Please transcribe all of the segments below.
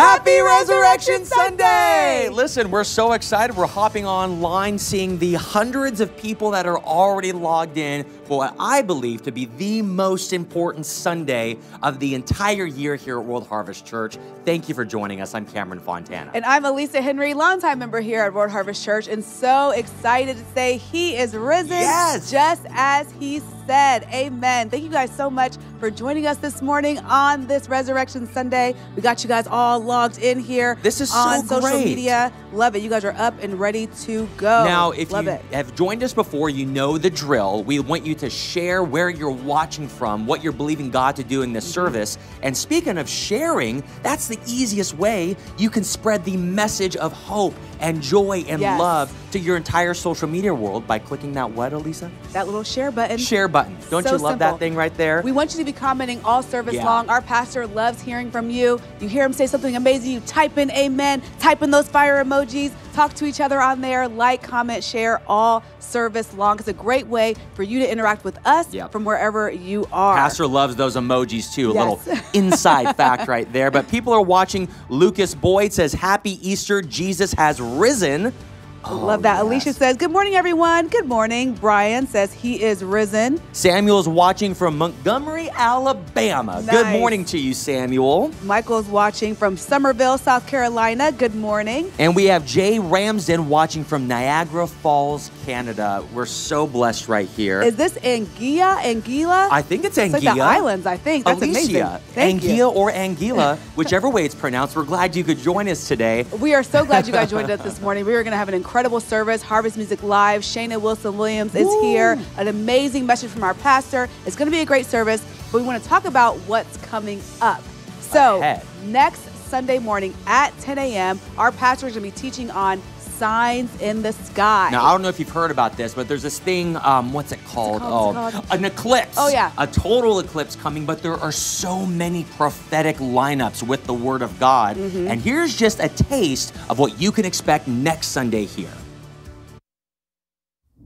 Happy Resurrection Sunday! Listen, we're so excited. We're hopping online, seeing the hundreds of people that are already logged in for what I believe to be the most important Sunday of the entire year here at World Harvest Church. Thank you for joining us. I'm Cameron Fontana. And I'm Elisa Henry, longtime member here at World Harvest Church, and so excited to say He is risen Yes. just as He said. Amen. Thank you guys so much for joining us this morning on this Resurrection Sunday. We got you guys all logged in here This is so on social media. Love it. You guys are up and ready to go. Now, if Love you it. have joined us before, you know the drill. We want you to share where you're watching from, what you're believing God to do in this service. And speaking of sharing, that's the easiest way you can spread the message of hope and joy and Yes. love to your entire social media world by clicking that what, Elisa? that little share button. Share button. Don't So you love that thing right there? We want you to be commenting all service Yeah. long. Our pastor loves hearing from you. You hear him say something amazing, you type in amen, type in those fire emojis, talk to each other on there, like, comment, share all service long. It's a great way for you to interact with us Yep. from wherever you are. Pastor loves those emojis too. A little inside fact right there. But people are watching. Lucas Boyd says, Happy Easter. Jesus has risen. Oh, Love that. Oh, Alicia says, Good morning, everyone. Good morning. Brian says he is risen. Samuel's watching from Montgomery, Alabama. Good morning to you, Samuel. Michael's watching from Summerville, South Carolina. Good morning. And we have Jay Ramsden watching from Niagara Falls, Canada. We're so blessed right here. Is this Anguilla? Anguilla? I think it's It's Anguilla. like the islands, I think. That's Alicia, amazing. Thank you. Anguilla or Anguilla, whichever way it's pronounced. We're glad you could join us today. We are so glad you guys joined us this morning. We are going to have an incredible service. Harvest Music Live. Shana Wilson Williams is here. An amazing message from our pastor. It's going to be a great service, but we want to talk about what's coming up. So, Ahead. next Sunday morning at 10 a.m., our pastor is going to be teaching on signs in the sky. Now, I don't know if you've heard about this, but there's this thing, um, what's it called? called? Oh, it called? an eclipse. Oh, yeah. A total eclipse coming, but there are so many prophetic lineups with the Word of God. Mm-hmm. And here's just a taste of what you can expect next Sunday here.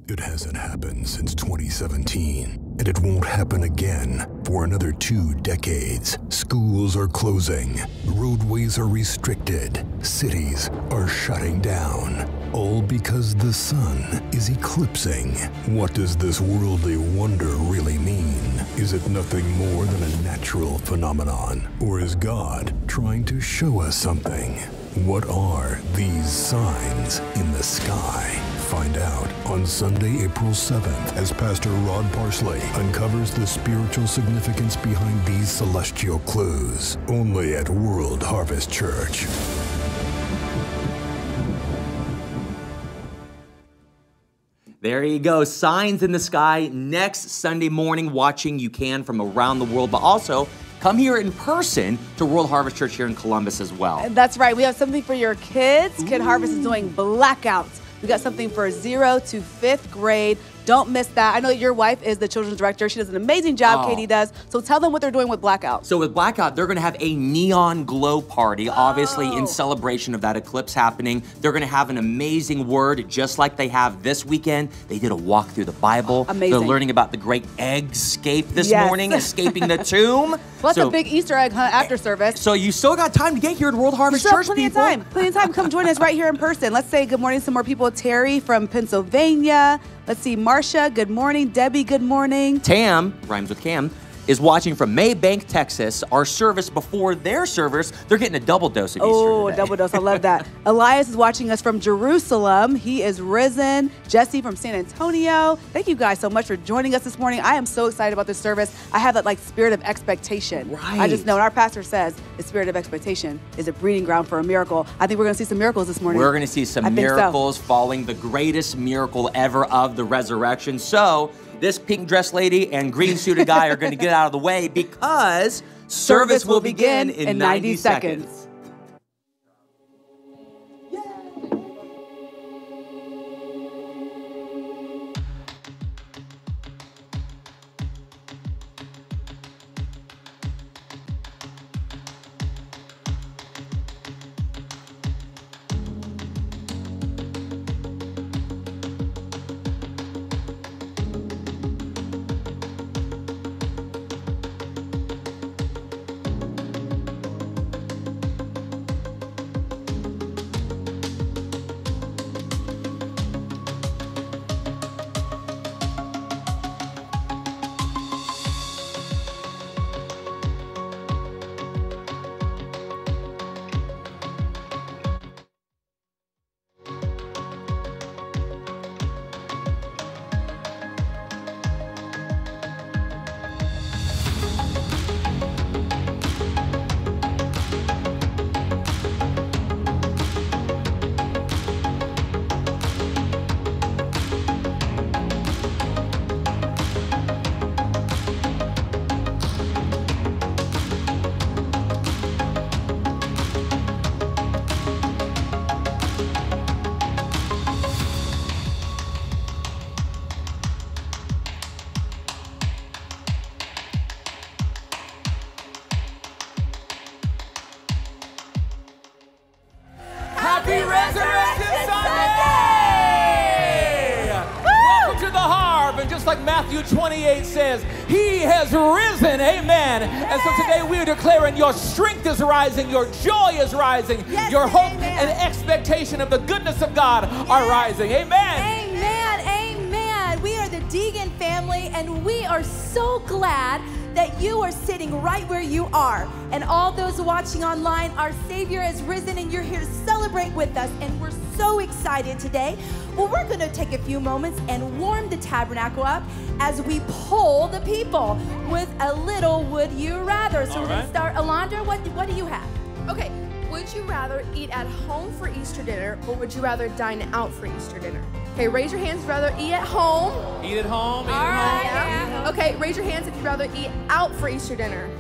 It hasn't happened since 2017, and it won't happen again for another two decades. Schools are closing, roadways are restricted, cities are shutting down. All because the sun is eclipsing. What does this worldly wonder really mean? Is it nothing more than a natural phenomenon? Or is God trying to show us something? What are these signs in the sky? Find out on Sunday, April 7th, as Pastor Rod Parsley uncovers the spiritual significance behind these celestial clues. Only at World Harvest Church. There you go. Signs in the sky next Sunday morning, watching you can from around the world, but also come here in person to World Harvest Church here in Columbus as well. That's right. We have something for your kids. Kid Harvest is doing blackouts. We got something for zero to fifth grade. Don't miss that. I know your wife is the children's director. She does an amazing job, Oh. Katie does. So tell them what they're doing with blackouts. So with Blackout, they're going to have a neon glow party, obviously Oh. in celebration of that eclipse happening. They're going to have an amazing word, just like they have this weekend. They did a walk through the Bible. Amazing. They're learning about the great escape this Yes. morning, escaping the tomb. Well, so, a big Easter egg hunt after eh, service. So you still got time to get here at World Harvest Church, plenty people. of time. Plenty of time. Come join us right here in person. Let's say good morning to some more people. Terry from Pennsylvania. Let's see, Marcia, good morning. Debbie, good morning. Tam, rhymes with Cam, is watching from Mabank, Texas. Our service before their service, they're getting a double dose of Easter Oh, double dose. I love that. Elias is watching us from Jerusalem. He is risen. Jesse from San Antonio. Thank you guys so much for joining us this morning. I am so excited about this service. I have that like spirit of expectation. Right. I just know, and our pastor says the spirit of expectation is a breeding ground for a miracle. I think we're going to see some miracles this morning. We're going to see some I think so. miracles following the greatest miracle ever of the resurrection. So, this pink dress lady and green suited guy are going to get out of the way because service, will begin in 90 seconds. And And so today we are declaring your strength is rising, your joy is rising, Yes, your hope amen. and expectation of the goodness of God are rising. Amen. Amen. Amen. We are the Deegan family, and we are so glad that you are sitting right where you are. And all those watching online, our Savior has risen, and you're here to celebrate with us. And we're so excited today. Well, we're going to take a few moments and warm the tabernacle up as we poll the people with a little would you rather. So All we're going to start. Alondra, what, what do you have? Okay, would you rather eat at home for Easter dinner or would you rather dine out for Easter dinner? Okay, raise your hands if you'd rather eat at home. Eat at home. Eat All at home. right. Okay, raise your hands if you'd rather eat out for Easter dinner.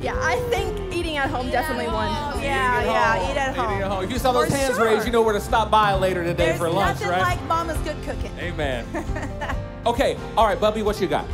Yeah, I think eating at home definitely won. Yeah, yeah, eat at Eating home. at home. If you saw those For hands sure. raised, you know where to stop by later today There's for lunch, nothing right? like mama's good cooking. Amen. okay, all right, Bubby, what you got?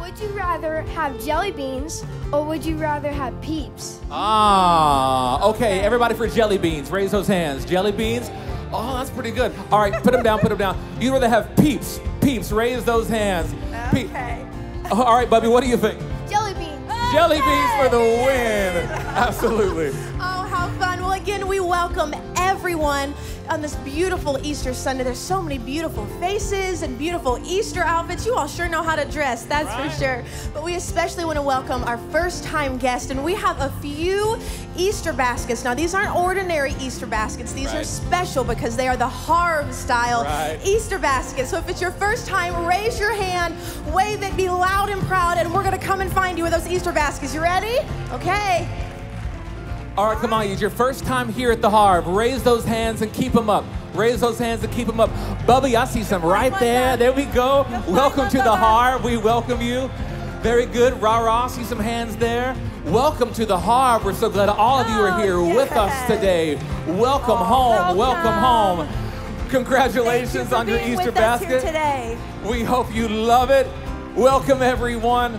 Would you rather have jelly beans or would you rather have peeps? Ah, okay, everybody for jelly beans, raise those hands. Jelly beans? Oh, that's pretty good. All right, put them down, put them down. You'd rather have peeps. Peeps, raise those hands. Pe- Okay. All right, Bubby, what do you think? Jelly beans. Jelly beans for the win. Absolutely. Oh, how fun. Well, again, we welcome everyone on this beautiful Easter Sunday. There's so many beautiful faces and beautiful Easter outfits. You all sure know how to dress, that's Right. for sure. But we especially want to welcome our first time guest, and we have a few Easter baskets. Now, these aren't ordinary Easter baskets, these are special because they are the Harv style Right. Easter baskets. So if it's your first time, raise your hand, wave it, be loud and proud, and we're going to come and find you with those Easter baskets. You ready? Okay. All right, come on. It's your first time here at the Harv. Raise those hands and keep them up. Raise those hands and keep them up. Bubby, I see some right there. There we go. Welcome to the Harv. We welcome you. Very good. Rah rah. See some hands there. Welcome to the Harv. We're so glad all of you are here Oh, with us today. Welcome home. Welcome home. Congratulations you on your Easter basket. today. We hope you love it. Welcome, everyone.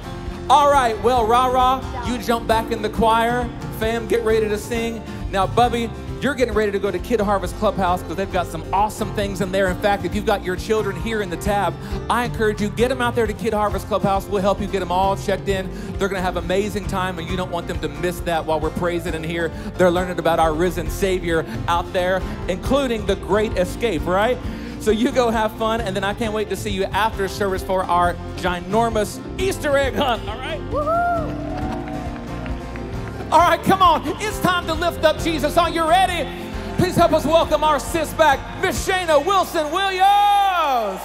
All right, well, rah rah, you jump back in the choir. Fam, get ready to sing. Now, Bubby, you're getting ready to go to Kid Harvest Clubhouse because they've got some awesome things in there. In fact, if you've got your children here in the tab, I encourage you, get them out there to Kid Harvest Clubhouse. We'll help you get them all checked in. They're going to have amazing time, and you don't want them to miss that while we're praising in here. They're learning about our risen Savior out there, including the great escape, right? So you go have fun, and then I can't wait to see you after service for our ginormous Easter egg hunt. All right? All right, come on. It's time to lift up Jesus. Are you ready? Please help us welcome our sis back, Miss Shana Wilson Williams.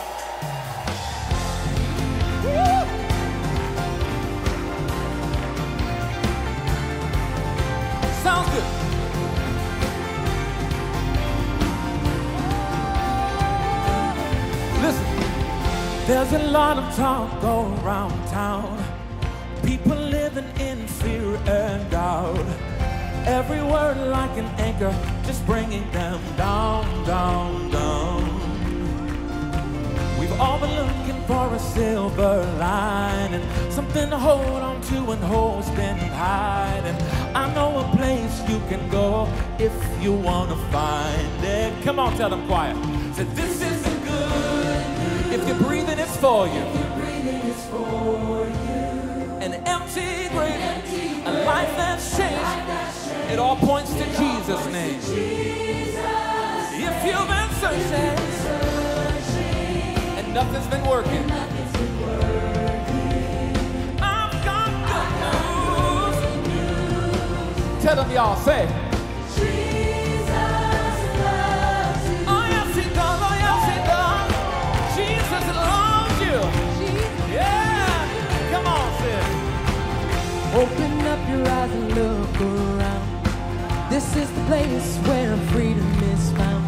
Sounds good. Listen, there's a lot of talk going around town. People living in fear and doubt. Every word like an anchor, just bringing them down, down, down. We've all been looking for a silver lining, something to hold on to and hold's been hiding. I know a place you can go if you want to find it. Come on, tell them quiet. Say, this isn't good. news. If you're breathing, it's for you. An empty grave, a life that's changed. It all points to Jesus' name. If you've been searching and nothing's been working. Tell them y'all, say. Open up your eyes and look around. This is the place where freedom is found.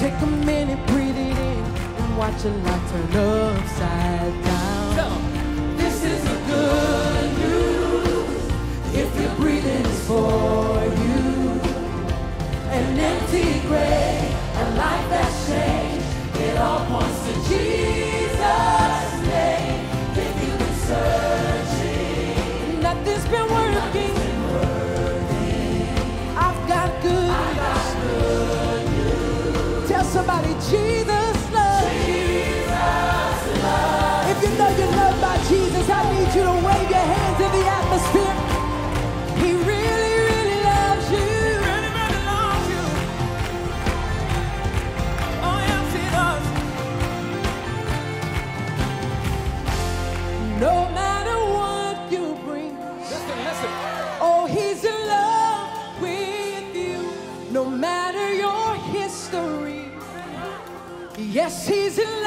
Take a minute, breathe it in, and watch your life turn upside down. 'em. This is the good news. If you're breathing, is for you. An empty grave, a life that's changed. It all points good news. season.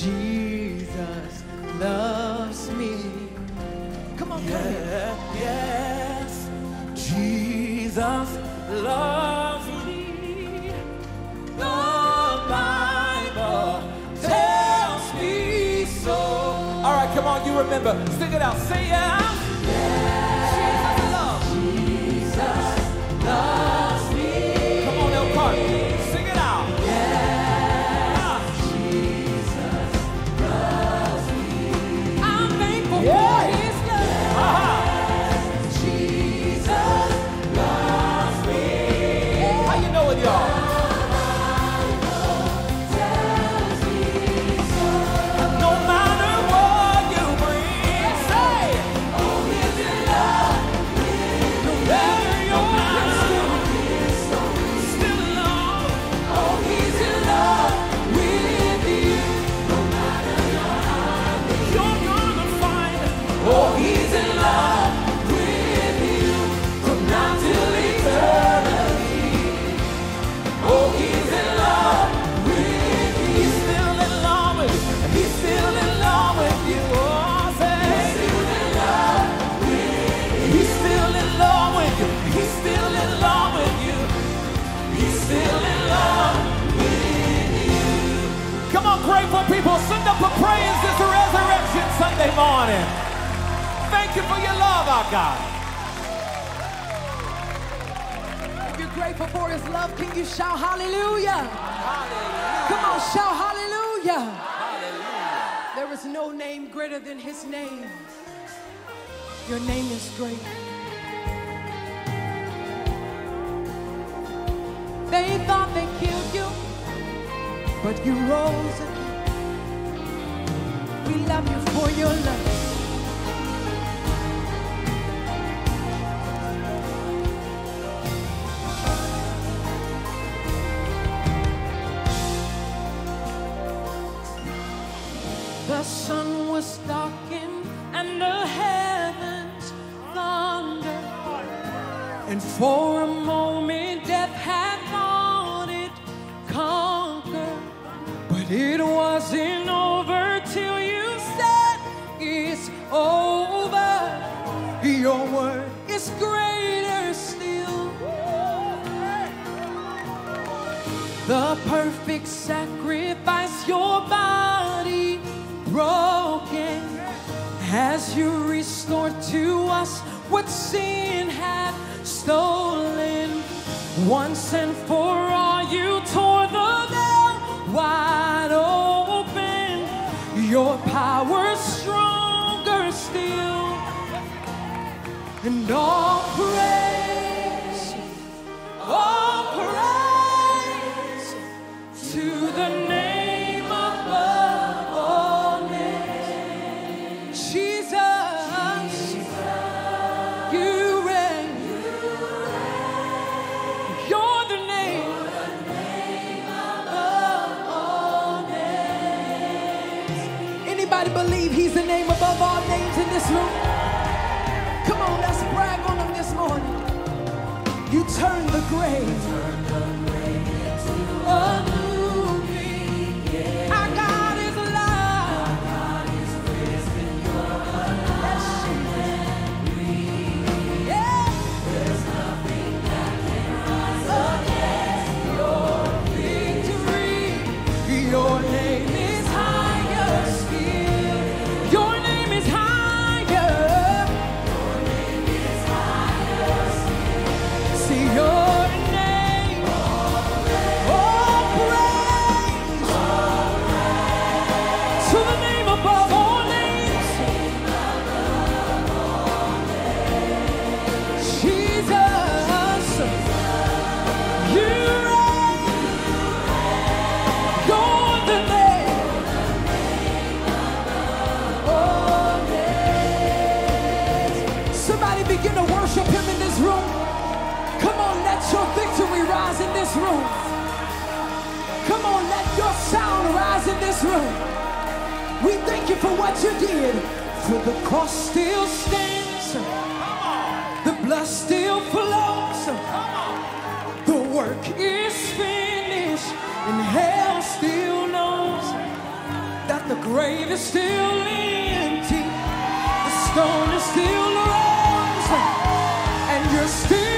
Jesus loves me. Come on, come on. yes, Jesus loves me. The Bible tells me so. All right, come on, you remember. Stick it out. Say yeah. God. If you're grateful for his love, can you shout hallelujah? hallelujah. Come on, shout hallelujah. hallelujah. There is no name greater than his name. Your name is great. They thought they killed you, but you rose again. We love you for your love. Turn the grave. Turn the grave. for what you did. For the cross still stands. The blood still flows. The work is finished. And hell still knows that the grave is still empty. The stone is still rose. And you're still.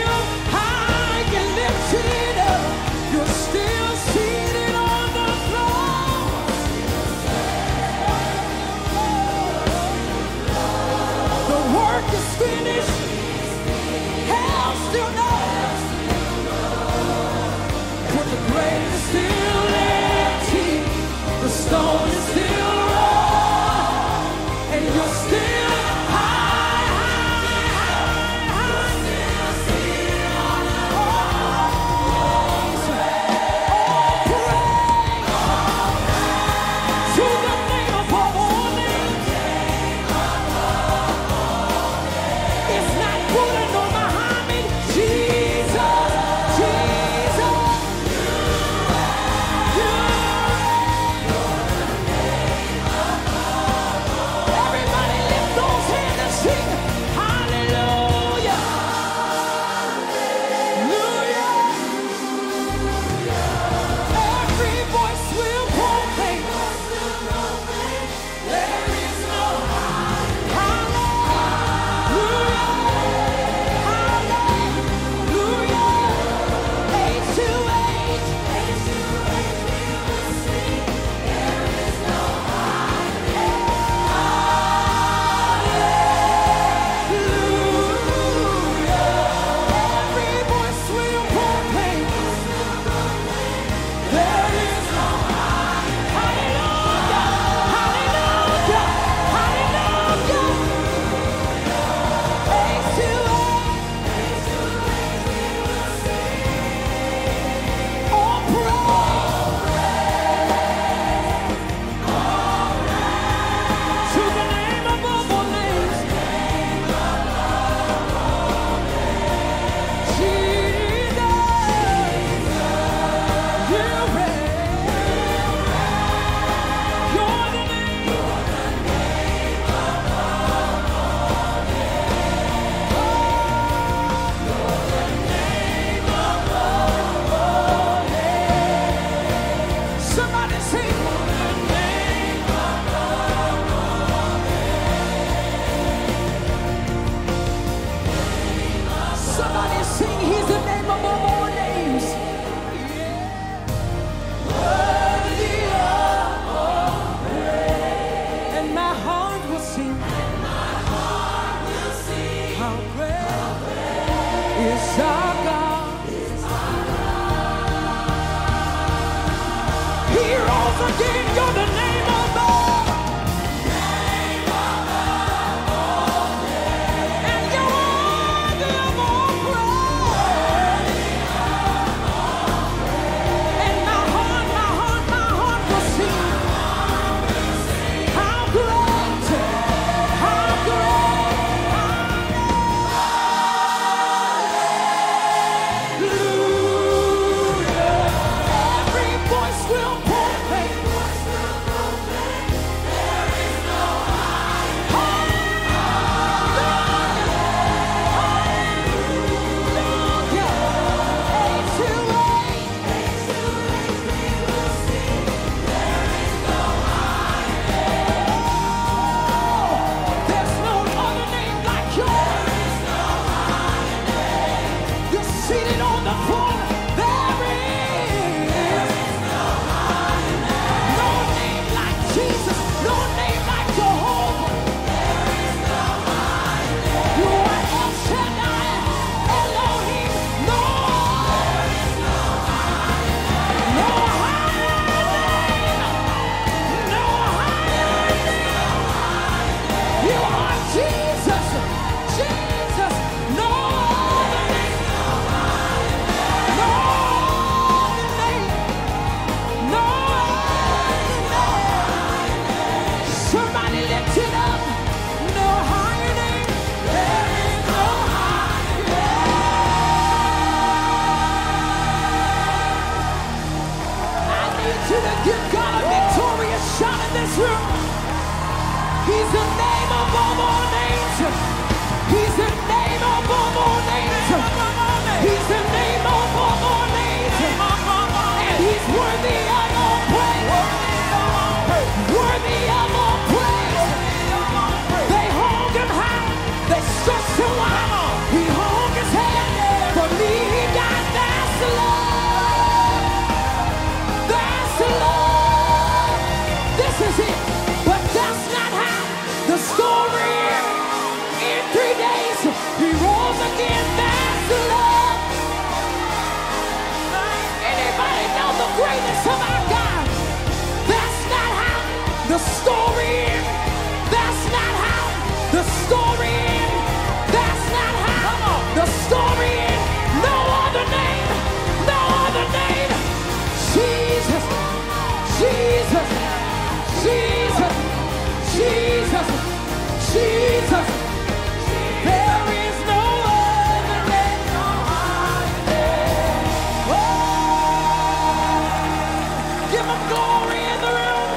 Him glory in the room.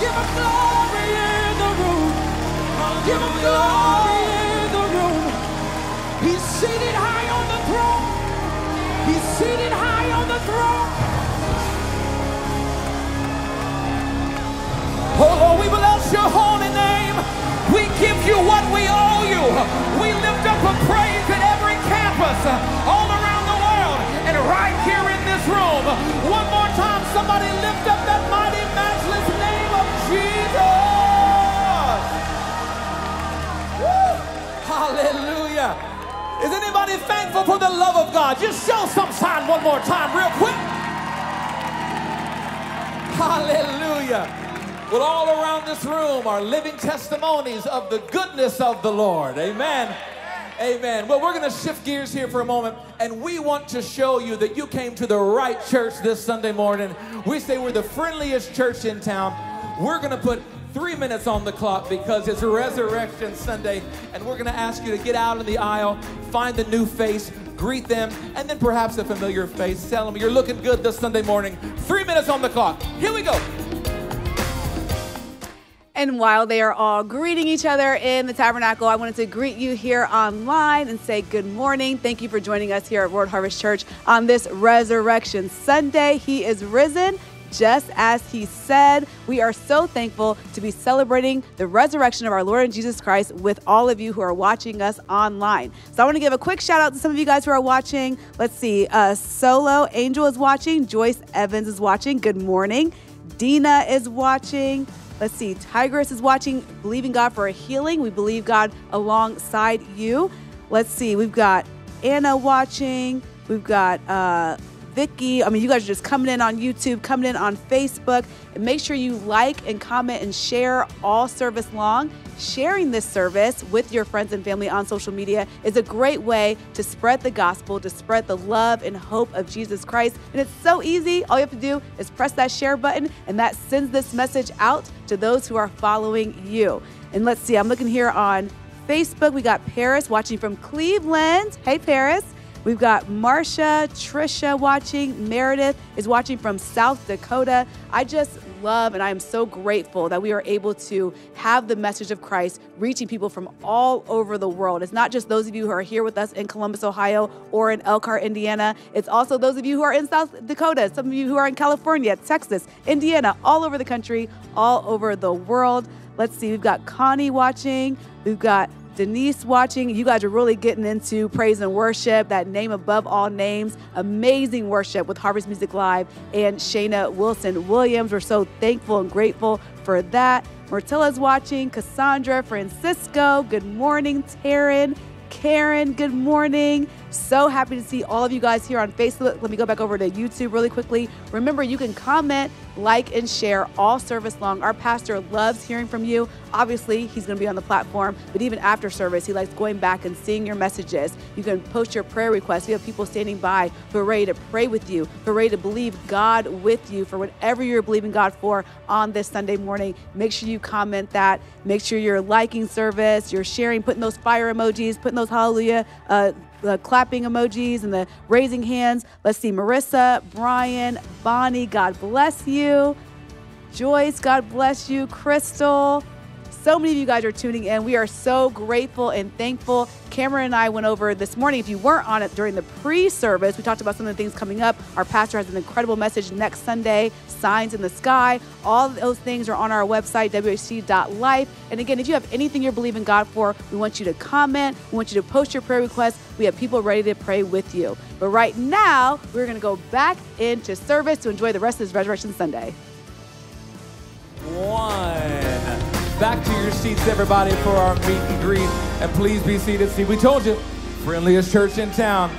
Give him glory in the room. Give him glory in the room. He's seated high on the throne. He's seated high on the throne. Oh Lord, we bless your holy name. We give you what we owe you. We lift up a praise at every campus, all around the world, and right here in this room. One more time, somebody lift up that mighty, matchless name of Jesus. Woo! Hallelujah. Is anybody thankful for the love of God? Just show some sign one more time, real quick. Hallelujah. Well, all around this room are living testimonies of the goodness of the Lord. Amen. Amen. Well, we're going to shift gears here for a moment, and we want to show you that you came to the right church this Sunday morning. We say we're the friendliest church in town. We're going to put three minutes on the clock because it's Resurrection Sunday, and we're going to ask you to get out in the aisle, find the new face, greet them, and then perhaps a familiar face. Tell them you're looking good this Sunday morning. Three minutes on the clock. Here we go. And while they are all greeting each other in the tabernacle, I wanted to greet you here online and say good morning. Thank you for joining us here at World Harvest Church on this Resurrection Sunday. He is risen. Just as he said, we are so thankful to be celebrating the resurrection of our Lord and Jesus Christ with all of you who are watching us online. So, I want to give a quick shout out to some of you guys who are watching. Let's see, uh, Solo Angel is watching, Joyce Evans is watching. Good morning. Dina is watching. Let's see, Tigress is watching, believing God for a healing. We believe God alongside you. Let's see, we've got Anna watching. We've got uh, Vicky. I mean, you guys are just coming in on YouTube, coming in on Facebook. And make sure you like and comment and share all service long. Sharing this service with your friends and family on social media is a great way to spread the gospel, to spread the love and hope of Jesus Christ. And it's so easy. All you have to do is press that share button, and that sends this message out to those who are following you. And let's see, I'm looking here on Facebook. We got Paris watching from Cleveland. Hey, Paris. We've got Marsha, Trisha watching. Meredith is watching from South Dakota. I just love and I am so grateful that we are able to have the message of Christ reaching people from all over the world. It's not just those of you who are here with us in Columbus, Ohio, or in Elkhart, Indiana. It's also those of you who are in South Dakota, some of you who are in California, Texas, Indiana, all over the country, all over the world. Let's see, we've got Connie watching. We've got Denise watching. You guys are really getting into praise and worship, that name above all names. Amazing worship with Harvest Music Live and Shana Wilson Williams. We're so thankful and grateful for that. Martilla's watching. Cassandra, Francisco, good morning. Taryn, Karen, good morning. So happy to see all of you guys here on Facebook. Let me go back over to YouTube really quickly. Remember, you can comment, like, and share all service long. Our pastor loves hearing from you. Obviously, he's going to be on the platform, but even after service, he likes going back and seeing your messages. You can post your prayer requests. We have people standing by who are ready to pray with you, who are ready to believe God with you for whatever you're believing God for on this Sunday morning. Make sure you comment that. Make sure you're liking service, you're sharing, putting those fire emojis, putting those hallelujah. Uh, the clapping emojis and the raising hands. Let's see, Marissa, Brian, Bonnie, God bless you. Joyce, God bless you. Crystal, so many of you guys are tuning in. We are so grateful and thankful. Cameron and I went over this morning. If you weren't on it during the pre service, we talked about some of the things coming up. Our pastor has an incredible message next Sunday Signs in the Sky. All those things are on our website, whc.life. And again, if you have anything you're believing God for, we want you to comment. We want you to post your prayer requests. We have people ready to pray with you. But right now, we're going to go back into service to enjoy the rest of this Resurrection Sunday. One. Back to your seats, everybody, for our meet and greet. And please be seated. See, we told you, friendliest church in town,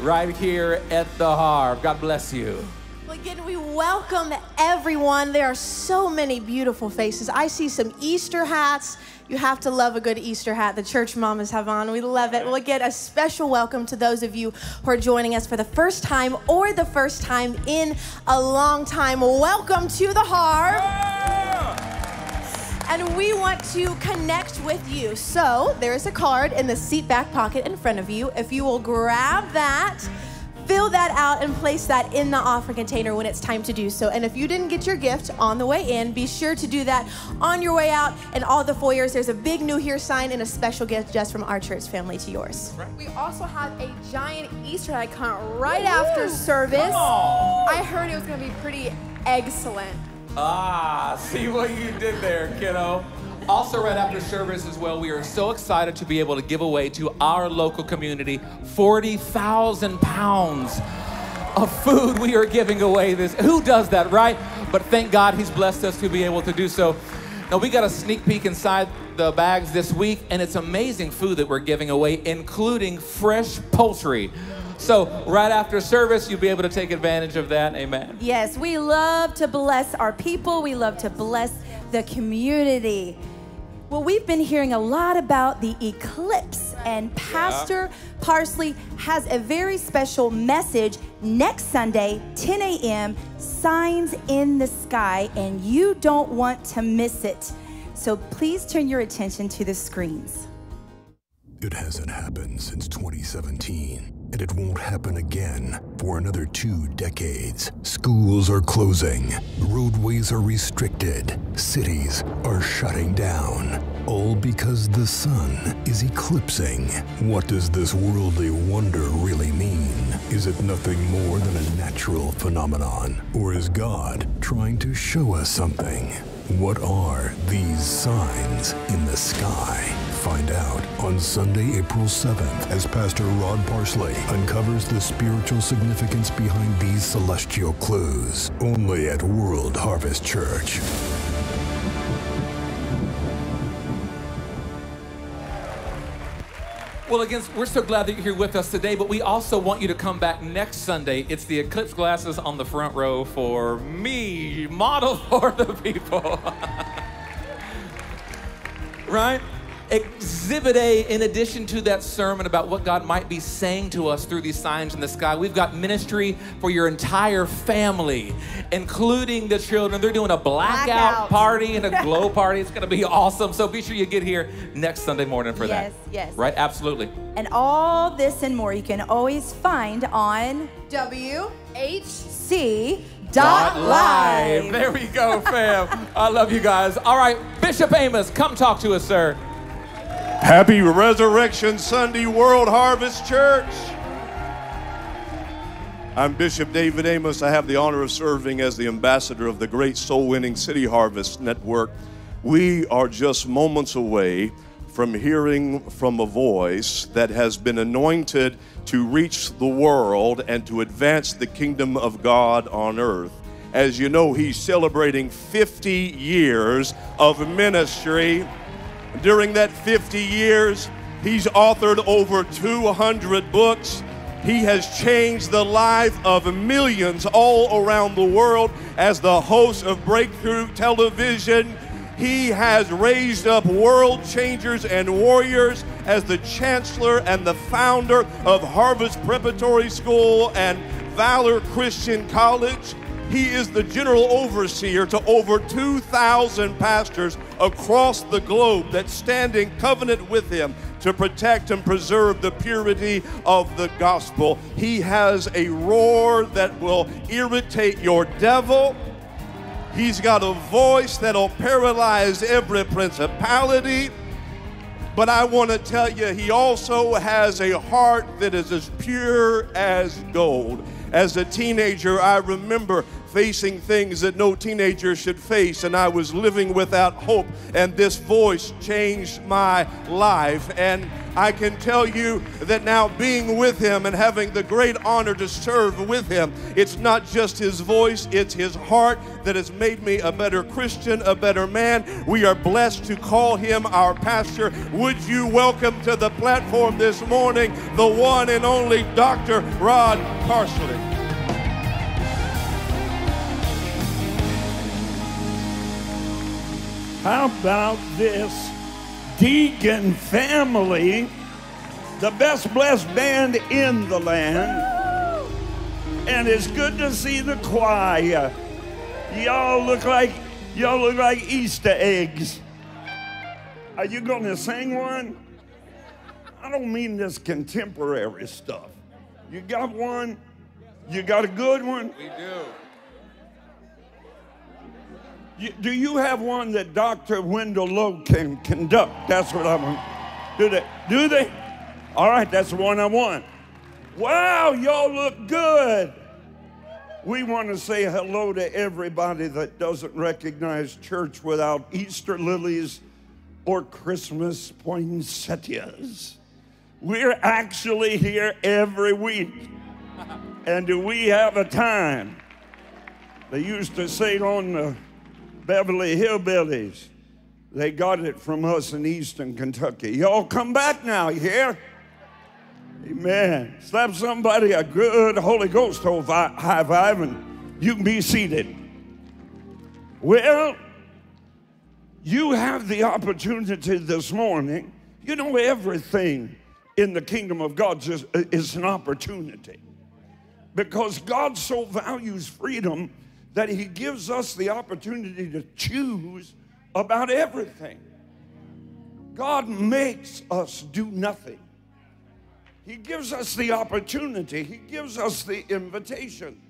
right here at the Harv. God bless you. Well, again, we welcome everyone. There are so many beautiful faces. I see some Easter hats. You have to love a good Easter hat. The church mamas have on. We love it. Well, again, a special welcome to those of you who are joining us for the first time or the first time in a long time. Welcome to the Harv and we want to connect with you. So there is a card in the seat back pocket in front of you. If you will grab that, fill that out and place that in the offer container when it's time to do so. And if you didn't get your gift on the way in, be sure to do that on your way out. And all the foyers, there's a big new here sign and a special gift just from our church family to yours. We also have a giant Easter egg hunt right after service. I heard it was going to be pretty excellent. Ah, see what you did there, kiddo. Also, right after service as well, we are so excited to be able to give away to our local community 40,000 pounds of food we are giving away this. Who does that, right? But thank God he's blessed us to be able to do so. Now, we got a sneak peek inside the bags this week, and it's amazing food that we're giving away, including fresh poultry. So, right after service, you'll be able to take advantage of that. Amen. Yes, we love to bless our people, we love to bless the community. Well, we've been hearing a lot about the eclipse, and Pastor yeah. Parsley has a very special message next Sunday, 10 a.m. Signs in the Sky, and you don't want to miss it. So please turn your attention to the screens. It hasn't happened since 2017 and it won't happen again for another two decades. Schools are closing, roadways are restricted, cities are shutting down, all because the sun is eclipsing. What does this worldly wonder really mean? Is it nothing more than a natural phenomenon? Or is God trying to show us something? What are these signs in the sky? Find out on Sunday, April 7th, as Pastor Rod Parsley uncovers the spiritual significance behind these celestial clues. Only at World Harvest Church. Well, again, we're so glad that you're here with us today, but we also want you to come back next Sunday. It's the eclipse glasses on the front row for me, model for the people. right? Exhibit A, in addition to that sermon about what God might be saying to us through these signs in the sky, we've got ministry for your entire family, including the children. They're doing a blackout, blackout. party and a glow party. It's going to be awesome. So be sure you get here next Sunday morning for yes, that. Yes, yes. Right? Absolutely. And all this and more you can always find on WHC. Dot live. There we go, fam. I love you guys. All right, Bishop Amos, come talk to us, sir. Happy Resurrection Sunday, World Harvest Church. I'm Bishop David Amos. I have the honor of serving as the ambassador of the great soul winning City Harvest Network. We are just moments away from hearing from a voice that has been anointed to reach the world and to advance the kingdom of God on earth. As you know, he's celebrating 50 years of ministry during that 50 years, he's authored over 200 books. He has changed the life of millions all around the world as the host of Breakthrough Television. He has raised up world changers and warriors as the chancellor and the founder of Harvest Preparatory School and Valor Christian College. He is the general overseer to over 2,000 pastors across the globe that stand in covenant with him to protect and preserve the purity of the gospel. He has a roar that will irritate your devil. He's got a voice that'll paralyze every principality. But I want to tell you, he also has a heart that is as pure as gold. As a teenager, I remember facing things that no teenager should face, and I was living without hope. And this voice changed my life. And I can tell you that now being with him and having the great honor to serve with him, it's not just his voice, it's his heart that has made me a better Christian, a better man. We are blessed to call him our pastor. Would you welcome to the platform this morning the one and only Dr. Rod Parsley? How about this Deacon family, the best blessed band in the land? And it's good to see the choir. Y'all look like y'all look like Easter eggs. Are you going to sing one? I don't mean this contemporary stuff. You got one? You got a good one? We do. Do you have one that Dr. Wendell Lowe can conduct? That's what I want. Do they? Do they? All right, that's the one I want. Wow, y'all look good. We want to say hello to everybody that doesn't recognize church without Easter lilies or Christmas poinsettias. We're actually here every week. And do we have a time? They used to say on the Beverly Hillbillies. They got it from us in Eastern Kentucky. Y'all come back now, you hear? Amen. Slap somebody a good Holy Ghost high five and you can be seated. Well, you have the opportunity this morning. You know, everything in the kingdom of God is, uh, is an opportunity because God so values freedom that He gives us the opportunity to choose about everything. God makes us do nothing. He gives us the opportunity, He gives us the invitation.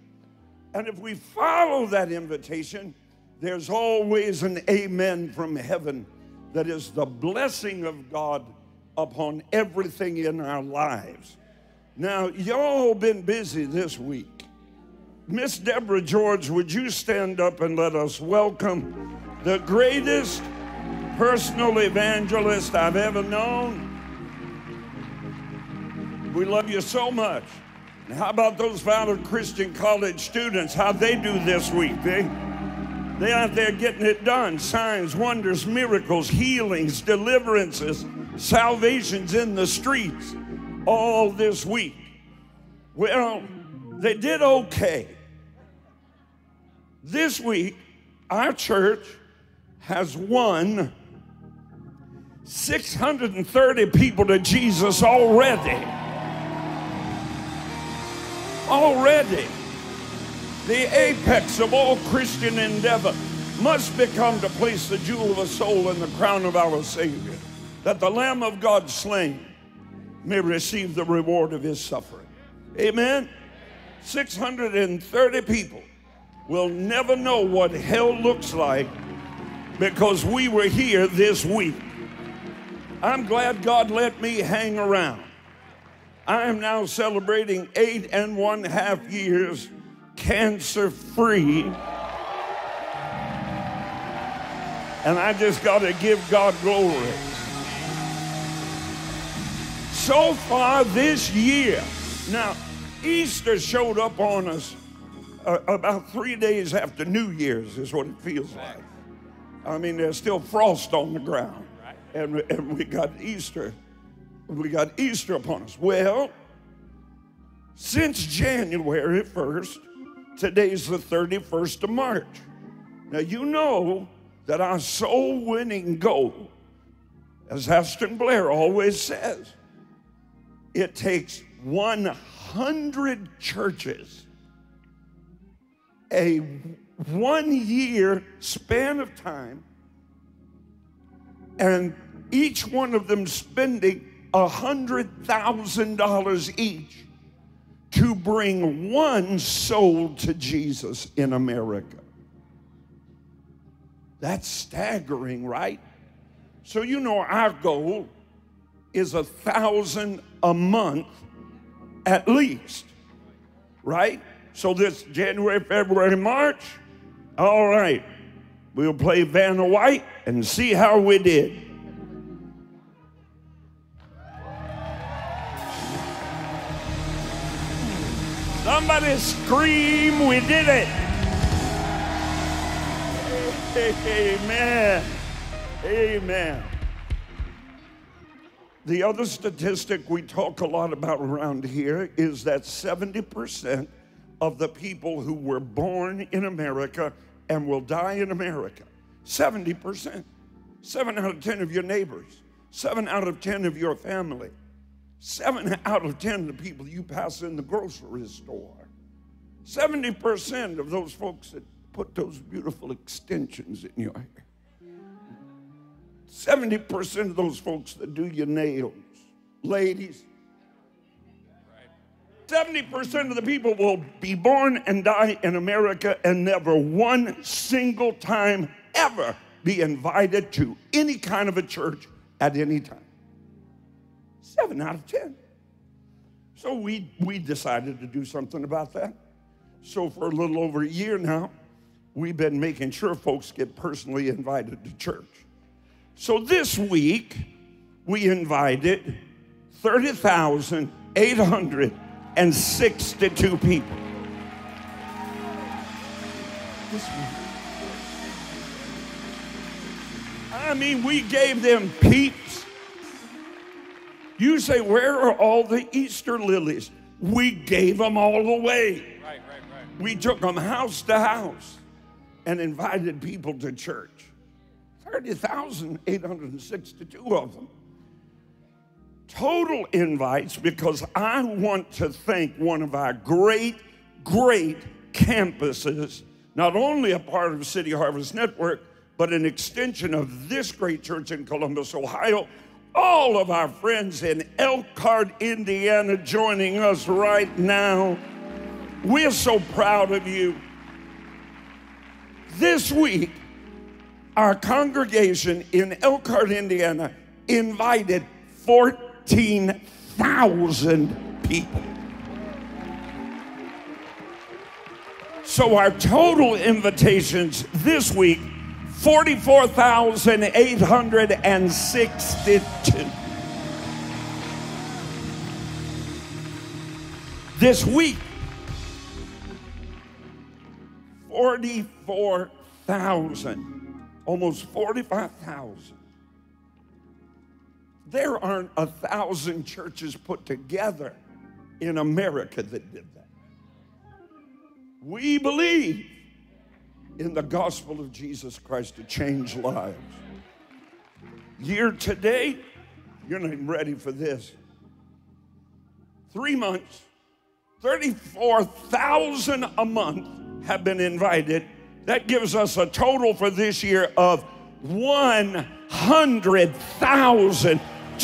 And if we follow that invitation, there's always an amen from heaven that is the blessing of God upon everything in our lives. Now, y'all been busy this week. Miss Deborah George, would you stand up and let us welcome the greatest personal evangelist I've ever known? We love you so much. And how about those Valor Christian College students? How'd they do this week? They, they out there getting it done. Signs, wonders, miracles, healings, deliverances, salvations in the streets all this week. Well, they did okay. This week, our church has won 630 people to Jesus already. Already. The apex of all Christian endeavor must become to place the jewel of a soul in the crown of our Savior, that the Lamb of God slain may receive the reward of his suffering. Amen. 630 people will never know what hell looks like because we were here this week. I'm glad God let me hang around. I am now celebrating eight and one half years cancer free. And I just got to give God glory. So far this year, now Easter showed up on us uh, about three days after New Year's, is what it feels like. I mean, there's still frost on the ground. And, we- and we got Easter. We got Easter upon us. Well, since January 1st, today's the 31st of March. Now, you know that our soul winning goal, as Aston Blair always says, it takes 100 churches, a one year span of time, and each one of them spending a $100,000 each to bring one soul to Jesus in America. That's staggering, right? So, you know, our goal is a thousand a month at least, right? So, this January, February, March, all right, we'll play Vanna White and see how we did. Somebody scream, we did it. Amen. Amen. The other statistic we talk a lot about around here is that 70% of the people who were born in America and will die in America, 70%, 7 out of 10 of your neighbors, 7 out of 10 of your family, 7 out of 10 of the people you pass in the grocery store, 70% of those folks that put those beautiful extensions in your hair. 70% of those folks that do your nails, ladies, 70% of the people will be born and die in America and never one single time ever be invited to any kind of a church at any time. Seven out of 10. So we, we decided to do something about that. So for a little over a year now, we've been making sure folks get personally invited to church. So this week, we invited 30,862 people. This week. I mean, we gave them peeps. You say, where are all the Easter lilies? We gave them all away. Right, right, right. We took them house to house and invited people to church. 30,862 of them. Total invites because I want to thank one of our great, great campuses, not only a part of City Harvest Network, but an extension of this great church in Columbus, Ohio. All of our friends in Elkhart, Indiana, joining us right now. We're so proud of you. This week, our congregation in Elkhart, Indiana, invited 14,000 people. So our total invitations this week 44,862. This week, 44,000, almost 45,000. There aren't a thousand churches put together in America that did that. We believe in the gospel of Jesus Christ to change lives. Year to date, you're not even ready for this. Three months, 34,000 a month have been invited. That gives us a total for this year of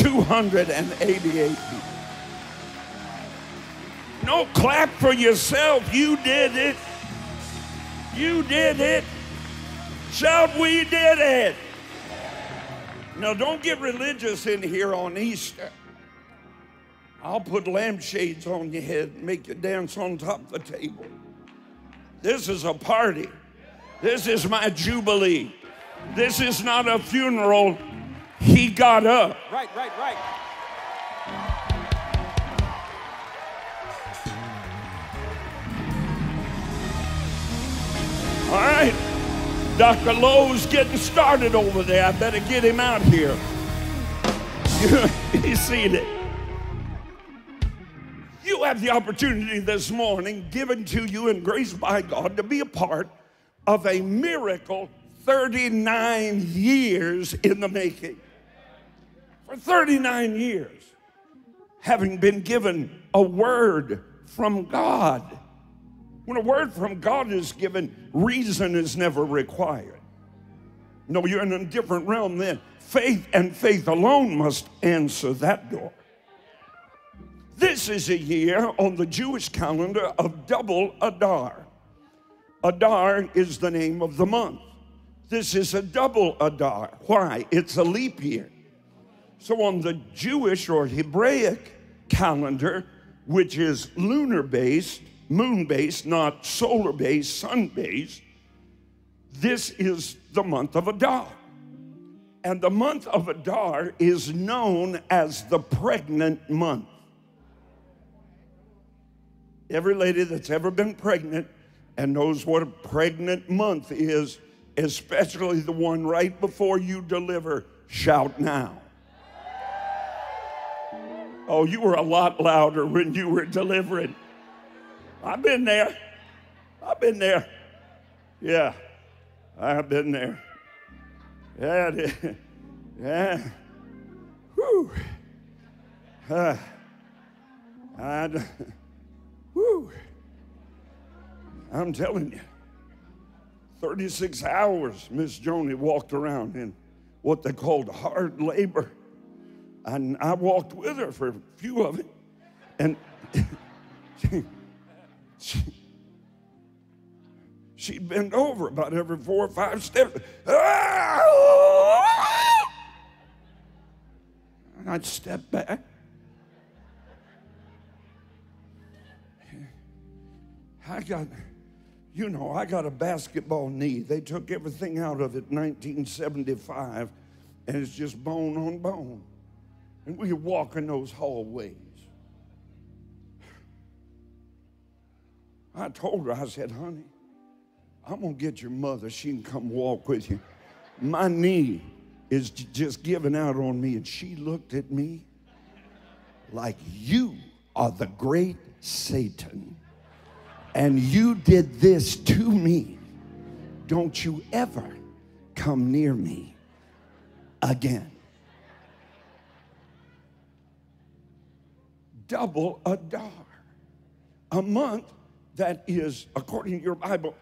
100,288 people. No clap for yourself. You did it. You did it. Shout, we did it. Now, don't get religious in here on Easter. I'll put lampshades on your head make you dance on top of the table. This is a party. This is my jubilee. This is not a funeral. He got up. Right, right, right. All right. Dr. Lowe's getting started over there. I better get him out here. He's seated. You have the opportunity this morning given to you in grace by God to be a part of a miracle 39 years in the making. For 39 years, having been given a word from God. When a word from God is given, reason is never required. No, you're in a different realm then. Faith and faith alone must answer that door. This is a year on the Jewish calendar of double Adar. Adar is the name of the month. This is a double Adar. Why? It's a leap year. So on the Jewish or Hebraic calendar, which is lunar based, moon based, not solar based, sun based, this is the month of Adar. And the month of Adar is known as the pregnant month. Every lady that's ever been pregnant and knows what a pregnant month is, especially the one right before you deliver, shout now. Oh, you were a lot louder when you were delivering. I've been there. I've been there. Yeah, I've been there. Yeah, yeah. Whew. Uh, I, whew. I'm telling you, 36 hours Miss Joni walked around in what they called hard labor. And I walked with her for a few of it. And she, she, she'd bend over about every four or five steps. And I'd step back. I got, you know, I got a basketball knee. They took everything out of it in 1975, and it's just bone on bone. And we walk in those hallways. I told her, I said, honey, I'm going to get your mother. She can come walk with you. My knee is just giving out on me. And she looked at me like, You are the great Satan. And you did this to me. Don't you ever come near me again. Double Adar, a month that is, according to your Bible,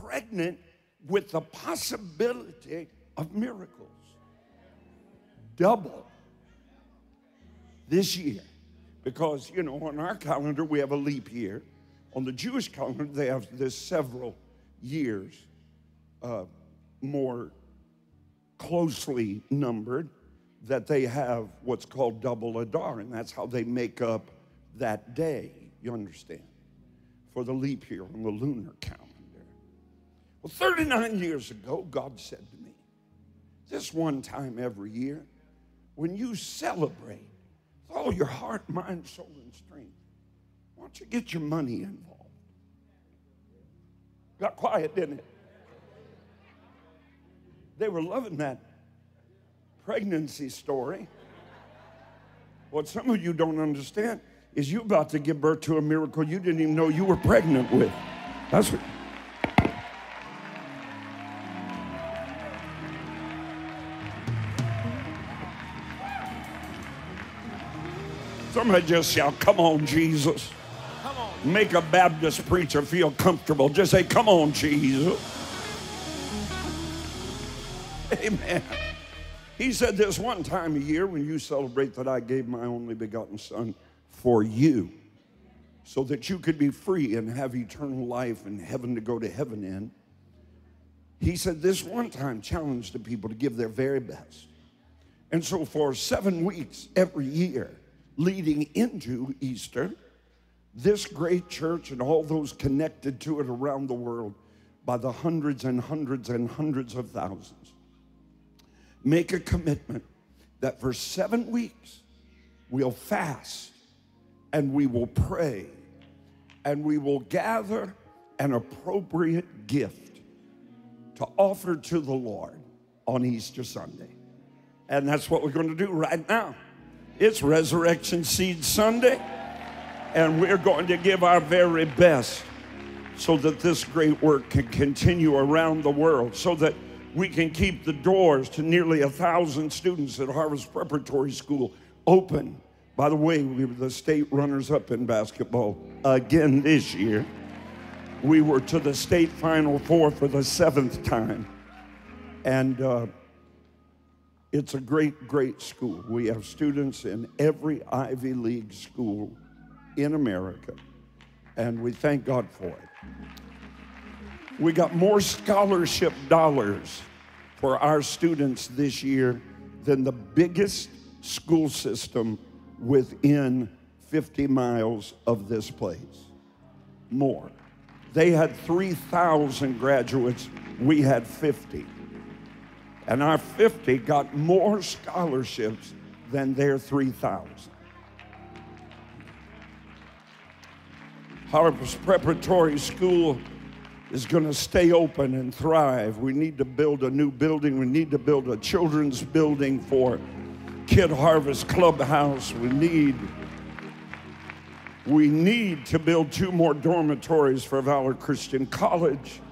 pregnant with the possibility of miracles. Double this year. Because, you know, on our calendar we have a leap year. On the Jewish calendar, they have this several years uh, more closely numbered that they have what's called double Adar, and that's how they make up that day, you understand, for the leap year on the lunar calendar. Well, 39 years ago, God said to me, this one time every year, when you celebrate with all your heart, mind, soul, and strength, why don't you get your money involved? Got quiet, didn't it? They were loving that pregnancy story. What some of you don't understand is you about to give birth to a miracle you didn't even know you were pregnant with. That's what. Somebody just shout, Come on, Jesus. Come on. Make a Baptist preacher feel comfortable. Just say, Come on, Jesus. Amen. He said this one time a year when you celebrate that I gave my only begotten Son for you, so that you could be free and have eternal life and heaven to go to heaven in. He said this one time challenged the people to give their very best. And so for seven weeks every year leading into Easter, this great church and all those connected to it around the world by the hundreds and hundreds and hundreds of thousands make a commitment that for seven weeks we'll fast and we will pray and we will gather an appropriate gift to offer to the Lord on Easter Sunday. And that's what we're going to do right now. It's Resurrection Seed Sunday, and we're going to give our very best so that this great work can continue around the world, so that we can keep the doors to nearly a thousand students at Harvest Preparatory School open. By the way, we were the state runners up in basketball again this year. We were to the state final four for the seventh time. And uh, it's a great, great school. We have students in every Ivy League school in America, and we thank God for it. We got more scholarship dollars for our students this year than the biggest school system within 50 miles of this place. More. They had 3,000 graduates, we had 50. And our 50 got more scholarships than their 3,000. Harvest Preparatory School is going to stay open and thrive. We need to build a new building. We need to build a children's building for Kid Harvest Clubhouse. We need we need to build two more dormitories for Valor Christian College.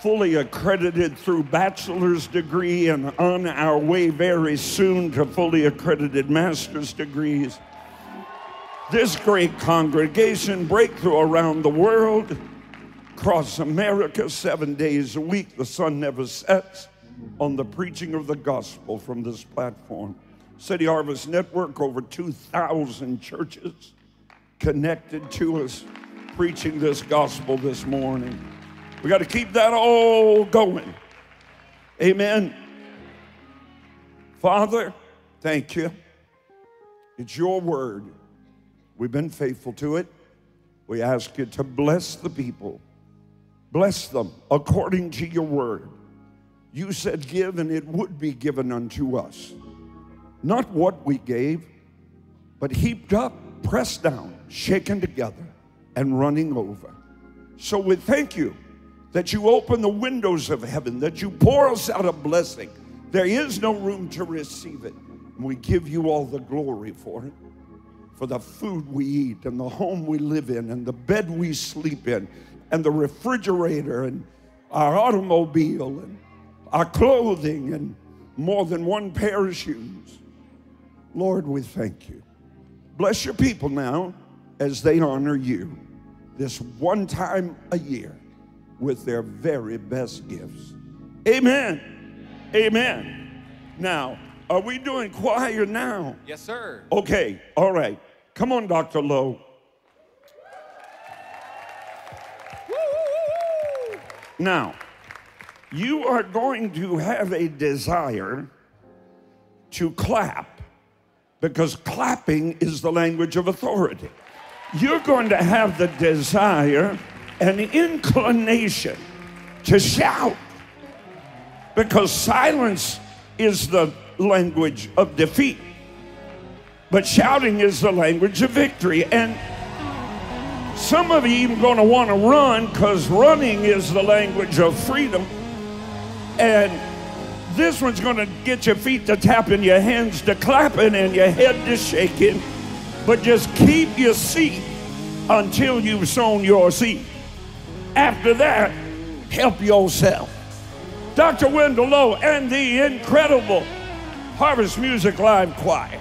Fully accredited through bachelor's degree and on our way very soon to fully accredited master's degrees. This great congregation, breakthrough around the world, across America, seven days a week. The sun never sets on the preaching of the gospel from this platform. City Harvest Network, over 2,000 churches connected to us preaching this gospel this morning. We got to keep that all going. Amen. Father, thank you. It's your word. We've been faithful to it. We ask you to bless the people, bless them according to your word. You said, Give, and it would be given unto us. Not what we gave, but heaped up, pressed down, shaken together, and running over. So we thank you that you open the windows of heaven, that you pour us out a blessing. There is no room to receive it. And we give you all the glory for it, for the food we eat, and the home we live in, and the bed we sleep in, and the refrigerator, and our automobile, and our clothing, and more than one pair of shoes. Lord, we thank you. Bless your people now as they honor you this one time a year with their very best gifts. Amen. Amen. Now, are we doing choir now? Yes, sir. Okay, all right. Come on, Dr. Lowe. Now, you are going to have a desire to clap because clapping is the language of authority. You're going to have the desire and inclination to shout because silence is the language of defeat, but shouting is the language of victory. And some of you even going to want to run because running is the language of freedom. And this one's going to get your feet to tapping, your hands to clapping, and your head to shaking. But just keep your seat until you've sown your seed. After that, help yourself. Dr. Wendell Lowe and the incredible Harvest Music Live Choir.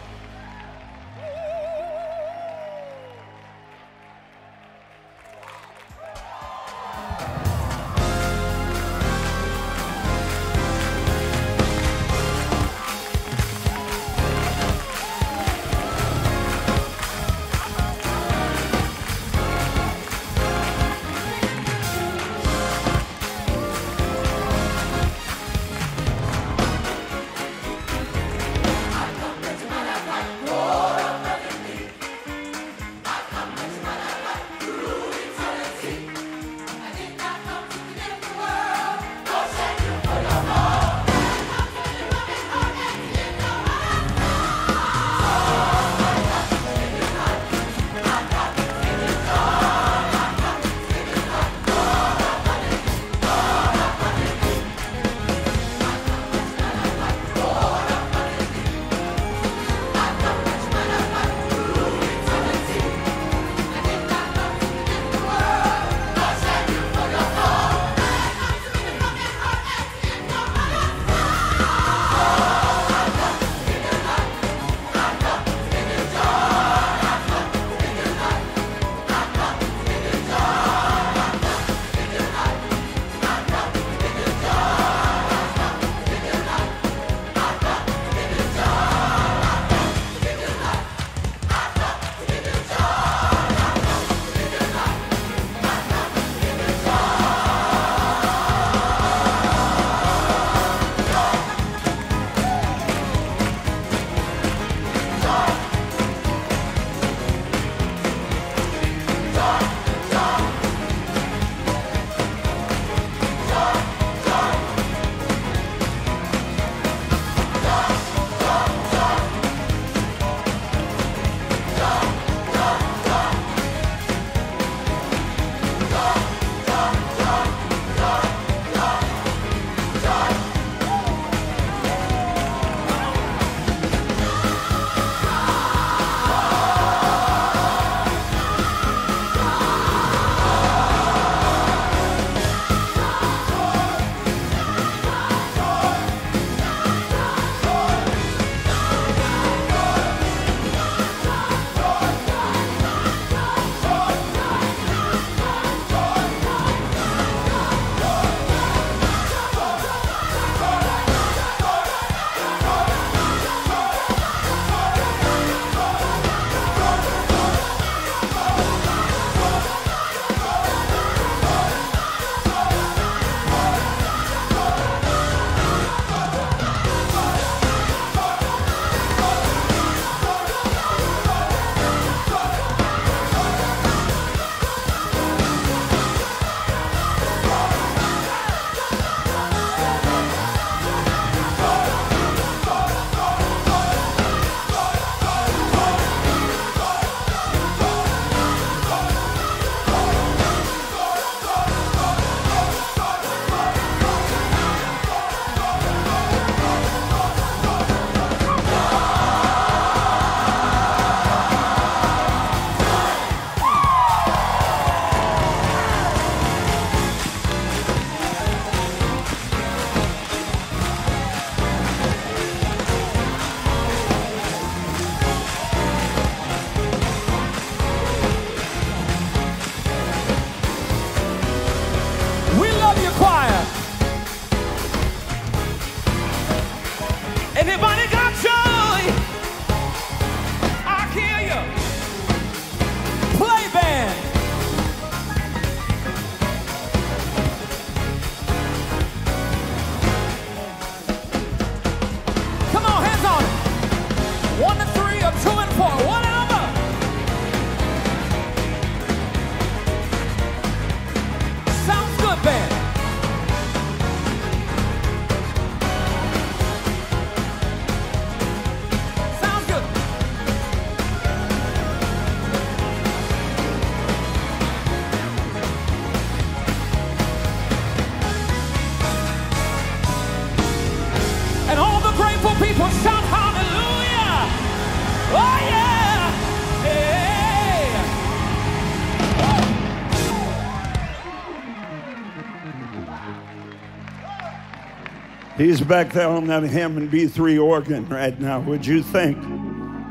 He's back there on that Hammond B3 organ right now. Would you think?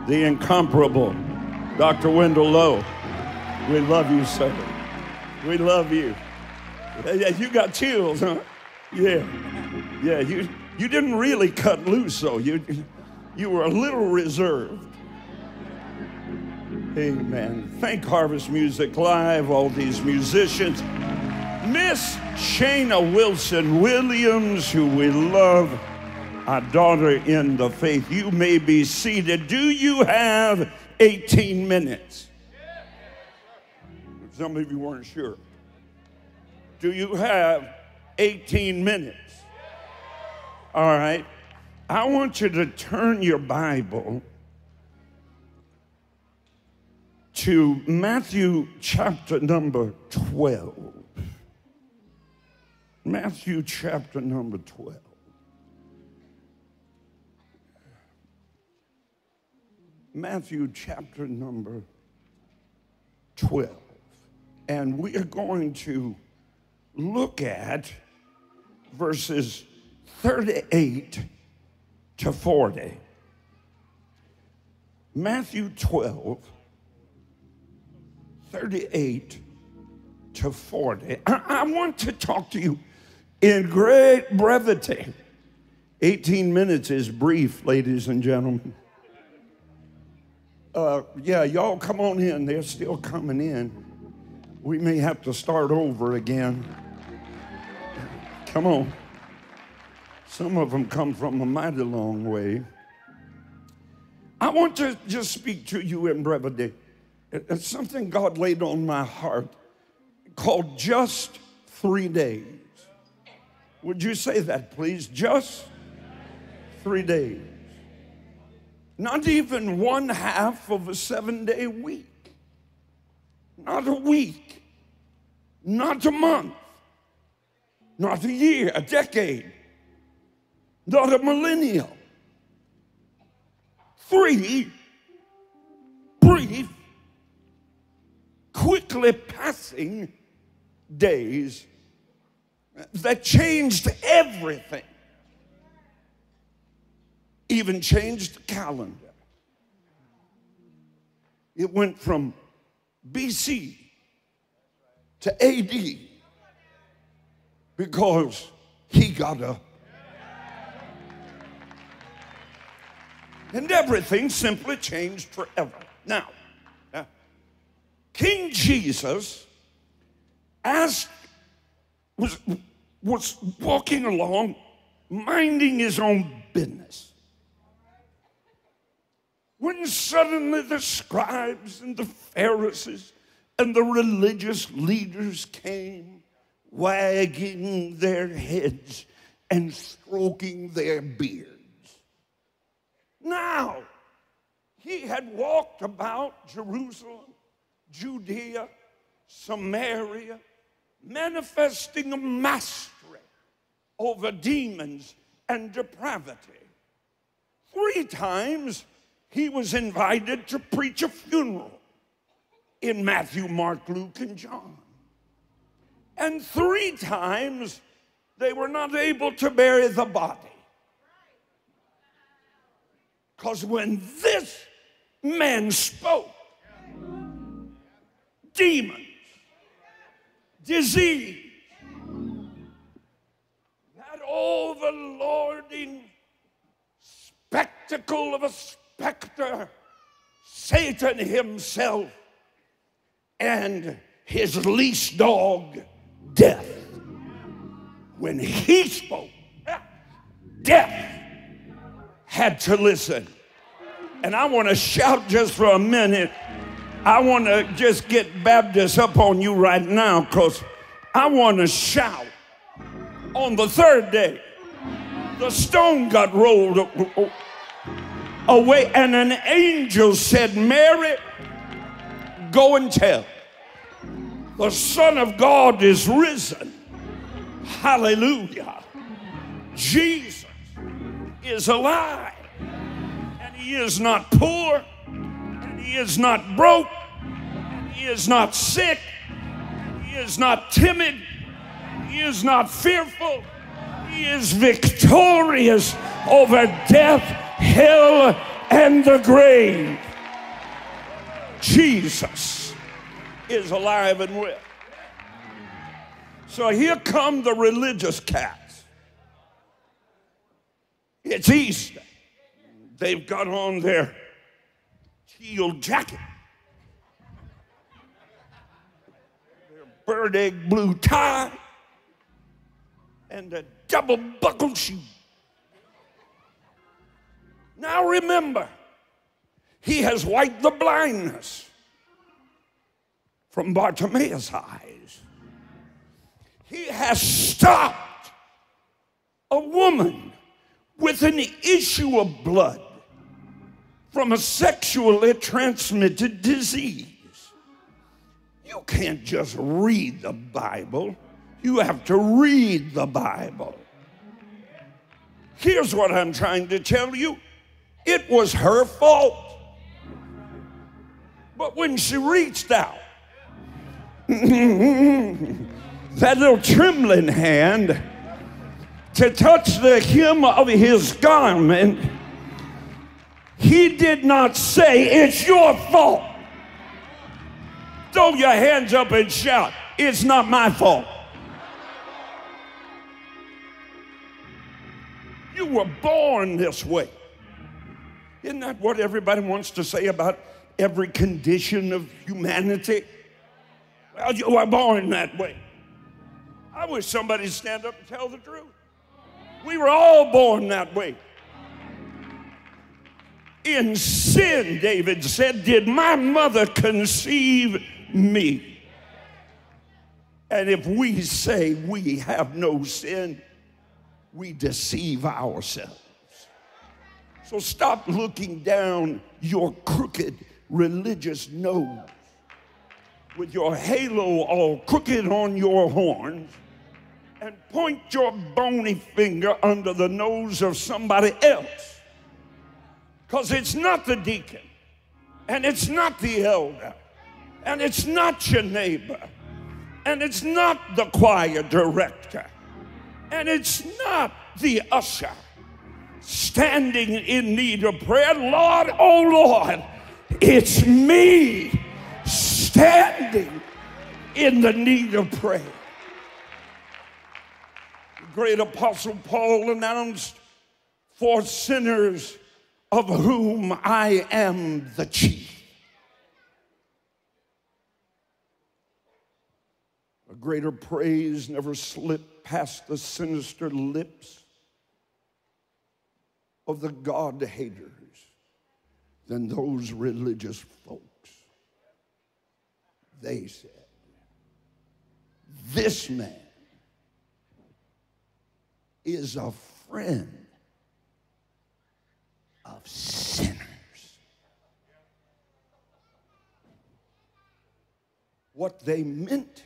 The incomparable Dr. Wendell Lowe. We love you, sir. We love you. Yeah, you got chills, huh? Yeah. Yeah, you you didn't really cut loose though. You you were a little reserved. Amen. Thank Harvest Music Live, all these musicians. Miss Shana Wilson Williams, who we love, our daughter in the faith. You may be seated. Do you have 18 minutes? Some of you weren't sure. Do you have 18 minutes? All right. I want you to turn your Bible to Matthew chapter number 12. Matthew chapter number 12. Matthew chapter number 12. And we are going to look at verses 38 to 40. Matthew 12, 38 to 40. I, I want to talk to you in great brevity. 18 minutes is brief, ladies and gentlemen. Uh, yeah, y'all come on in. They're still coming in. We may have to start over again. Come on. Some of them come from a mighty long way. I want to just speak to you in brevity. It's something God laid on my heart called Just Three Days. Would you say that, please? Just three days. Not even one half of a seven day week. Not a week. Not a month. Not a year, a decade. Not a millennium. Three brief, quickly passing days that changed everything even changed the calendar. It went from BC to AD because he got up. And everything simply changed forever. Now, now, King Jesus asked, was, was walking along, minding his own business when suddenly the scribes and the Pharisees and the religious leaders came wagging their heads and stroking their beards. Now, he had walked about Jerusalem, Judea, Samaria, manifesting a mastery over demons and depravity. Three times he was invited to preach a funeral in Matthew, Mark, Luke, and John. And three times they were not able to bury the body. Because when this man spoke, demons, disease. That all the lording spectacle of a specter, Satan himself, and his leash dog, death. When he spoke, death had to listen. And I want to shout just for a minute I want to just get Baptist up on you right now because I want to shout. On the third day, the stone got rolled away, and an angel said, Mary, go and tell. The Son of God is risen. Hallelujah. Jesus is alive. And he is not poor. He is not broke. He is not sick. He is not timid. He is not fearful. He is victorious over death, hell, and the grave. Jesus is alive and well. So here come the religious cats. It's Easter. They've got on their teal jacket, bird egg blue tie, and a double buckle shoe. Now remember, he has wiped the blindness from Bartimaeus' eyes. He has stopped a woman with an issue of blood from a sexually transmitted disease. You can't just read the Bible, you have to read the Bible. Here's what I'm trying to tell you it was her fault. But when she reached out, that little trembling hand to touch the hem of his garment, he did not say, It's your fault. Throw your hands up and shout, It's not my fault. You were born this way. Isn't that what everybody wants to say about every condition of humanity? Well, you were born that way. I wish somebody'd stand up and tell the truth. We were all born that way. In sin, David said, Did my mother conceive me? And if we say we have no sin, we deceive ourselves. So stop looking down your crooked religious nose with your halo all crooked on your horns and point your bony finger under the nose of somebody else. Because it's not the deacon, and it's not the elder, and it's not your neighbor, and it's not the choir director, and it's not the usher standing in need of prayer. Lord, oh Lord, it's me standing in the need of prayer. Great apostle Paul announced, For sinners of whom I am the chief. A greater praise never slipped past the sinister lips of the God haters than those religious folks. They said, This man is a friend of sinners. What they meant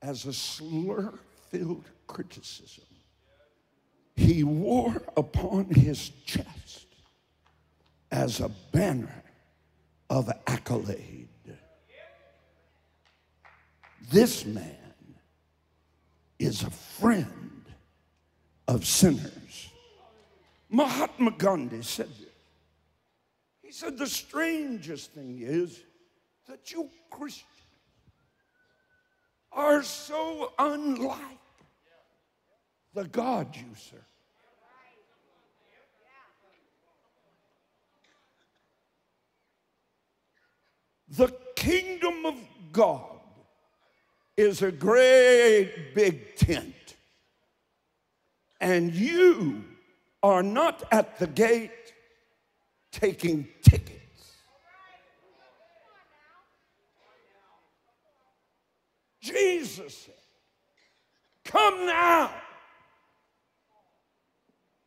as a slur filled criticism, he wore upon his chest as a banner of accolade. This man is a friend of sinners. Mahatma Gandhi said this. He said, The strangest thing is that you Christians are so unlike the God you serve. The kingdom of God is a great big tent, and you are not at the gate taking tickets. Jesus said, Come now.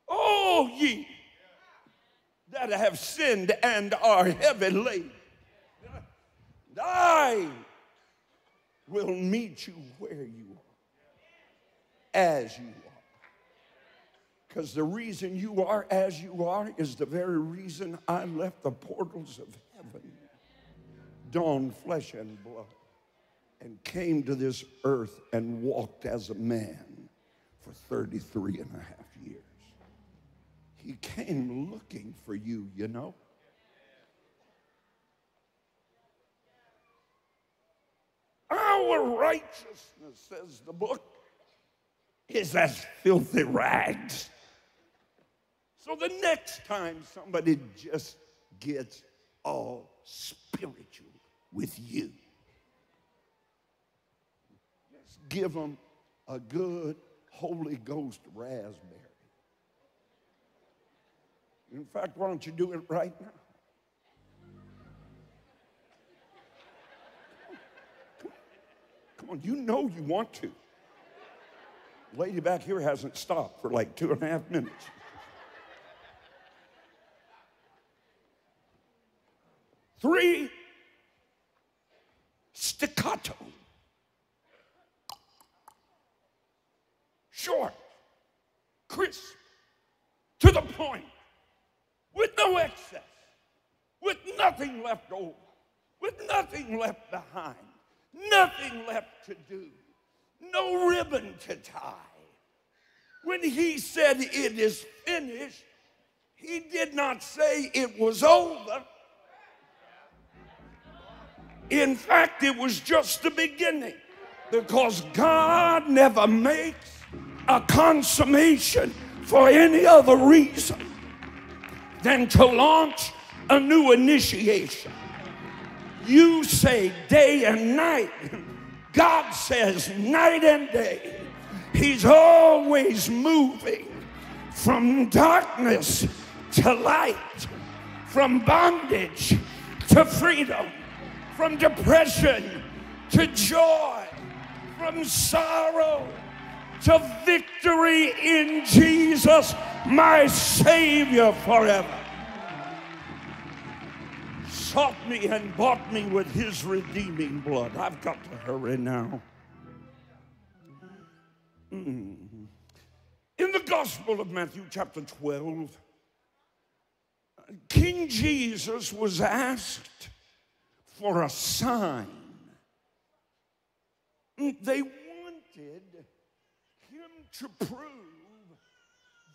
All ye that have sinned and are heavy laden, I will meet you where you are, as you. Because the reason you are as you are is the very reason I left the portals of heaven, donned flesh and blood, and came to this earth and walked as a man for 33 and a half years. He came looking for you, you know. Our righteousness, says the book, is as filthy rags. So the next time somebody just gets all spiritual with you, just give them a good Holy Ghost raspberry. In fact, why don't you do it right now? Come on, you know you want to. Lady back here hasn't stopped for like two and a half minutes. Three, staccato. Short, crisp, to the point, with no excess, with nothing left over, with nothing left behind, nothing left to do, no ribbon to tie. When he said it is finished, he did not say it was over. In fact, it was just the beginning because God never makes a consummation for any other reason than to launch a new initiation. You say day and night, God says night and day. He's always moving from darkness to light, from bondage to freedom from depression to joy, from sorrow to victory in Jesus, my Savior forever. Sought me and bought me with his redeeming blood. I've got to hurry now. Mm. In the Gospel of Matthew, chapter 12, King Jesus was asked for a sign. They wanted him to prove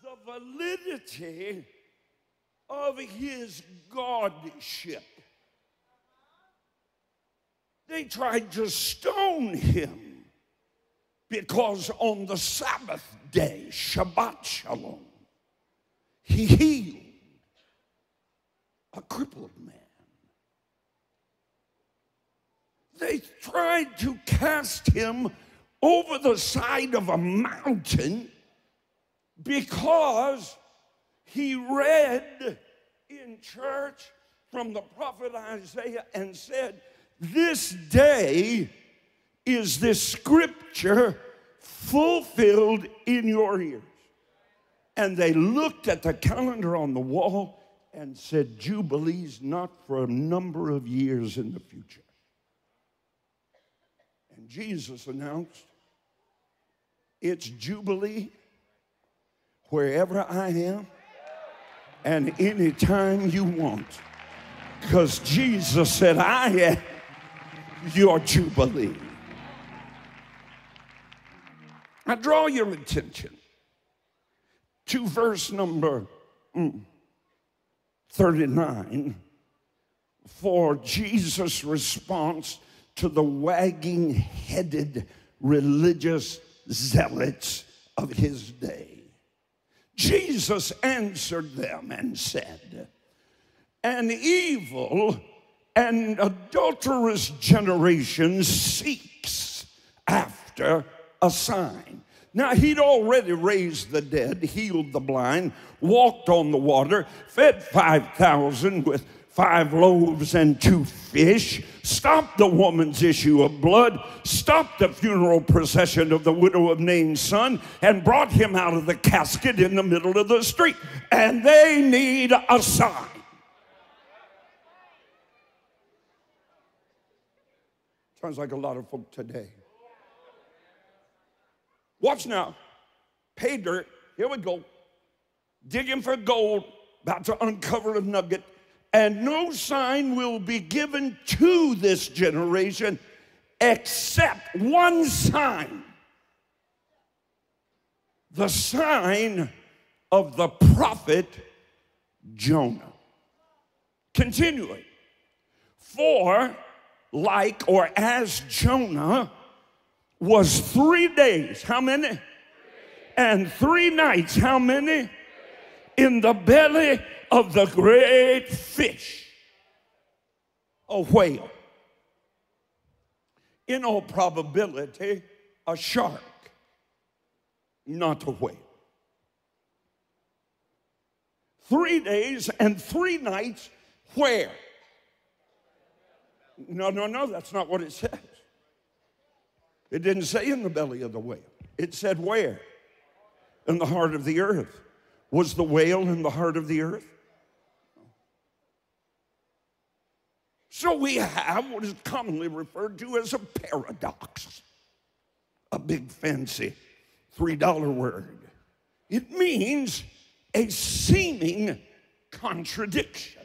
the validity of his godship. They tried to stone him because on the Sabbath day, Shabbat Shalom, he healed a crippled man. They tried to cast him over the side of a mountain because he read in church from the prophet Isaiah and said, This day is this scripture fulfilled in your ears. And they looked at the calendar on the wall and said, Jubilee's not for a number of years in the future. Jesus announced, It's Jubilee wherever I am and anytime you want. Because Jesus said, I am your Jubilee. I draw your attention to verse number mm, 39 for Jesus' response to the wagging headed religious zealots of his day. Jesus answered them and said, An evil and adulterous generation seeks after a sign. Now, he'd already raised the dead, healed the blind, walked on the water, fed 5,000 with five loaves and two fish, Stop the woman's issue of blood, Stop the funeral procession of the widow of Nain's son, and brought him out of the casket in the middle of the street. And they need a sign. Sounds like a lot of folk today. Watch now. Pay dirt. Here we go. Digging for gold, about to uncover a nugget. And no sign will be given to this generation except one sign the sign of the prophet Jonah. Continuing. For like or as Jonah was three days, how many? And three nights, how many? In the belly of the great fish, a whale. In all probability, a shark, not a whale. Three days and three nights, where? No, no, no, that's not what it says. It didn't say in the belly of the whale. It said where? In the heart of the earth. Was the whale in the heart of the earth? So we have what is commonly referred to as a paradox, a big fancy $3 word. It means a seeming contradiction.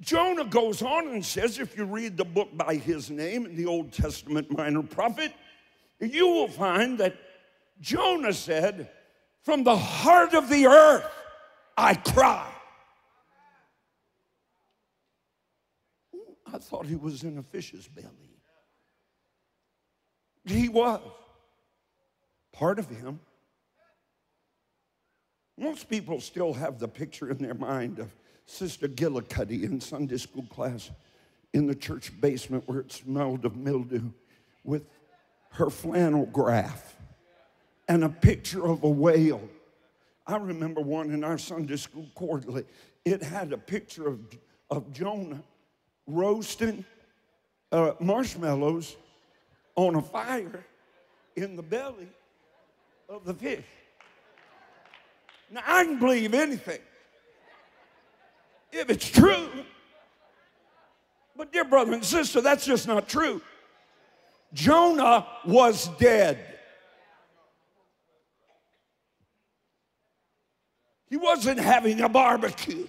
Jonah goes on and says, if you read the book by his name in the Old Testament minor prophet, you will find that Jonah said, From the heart of the earth I cry. I thought he was in a fish's belly. He was. Part of him. Most people still have the picture in their mind of Sister Gillicuddy in Sunday school class in the church basement where it smelled of mildew with her flannel graph and a picture of a whale. I remember one in our Sunday school quarterly. It had a picture of, of Jonah roasting uh, marshmallows on a fire in the belly of the fish. Now, I can believe anything if it's true. But, dear brother and sister, that's just not true. Jonah was dead. He wasn't having a barbecue.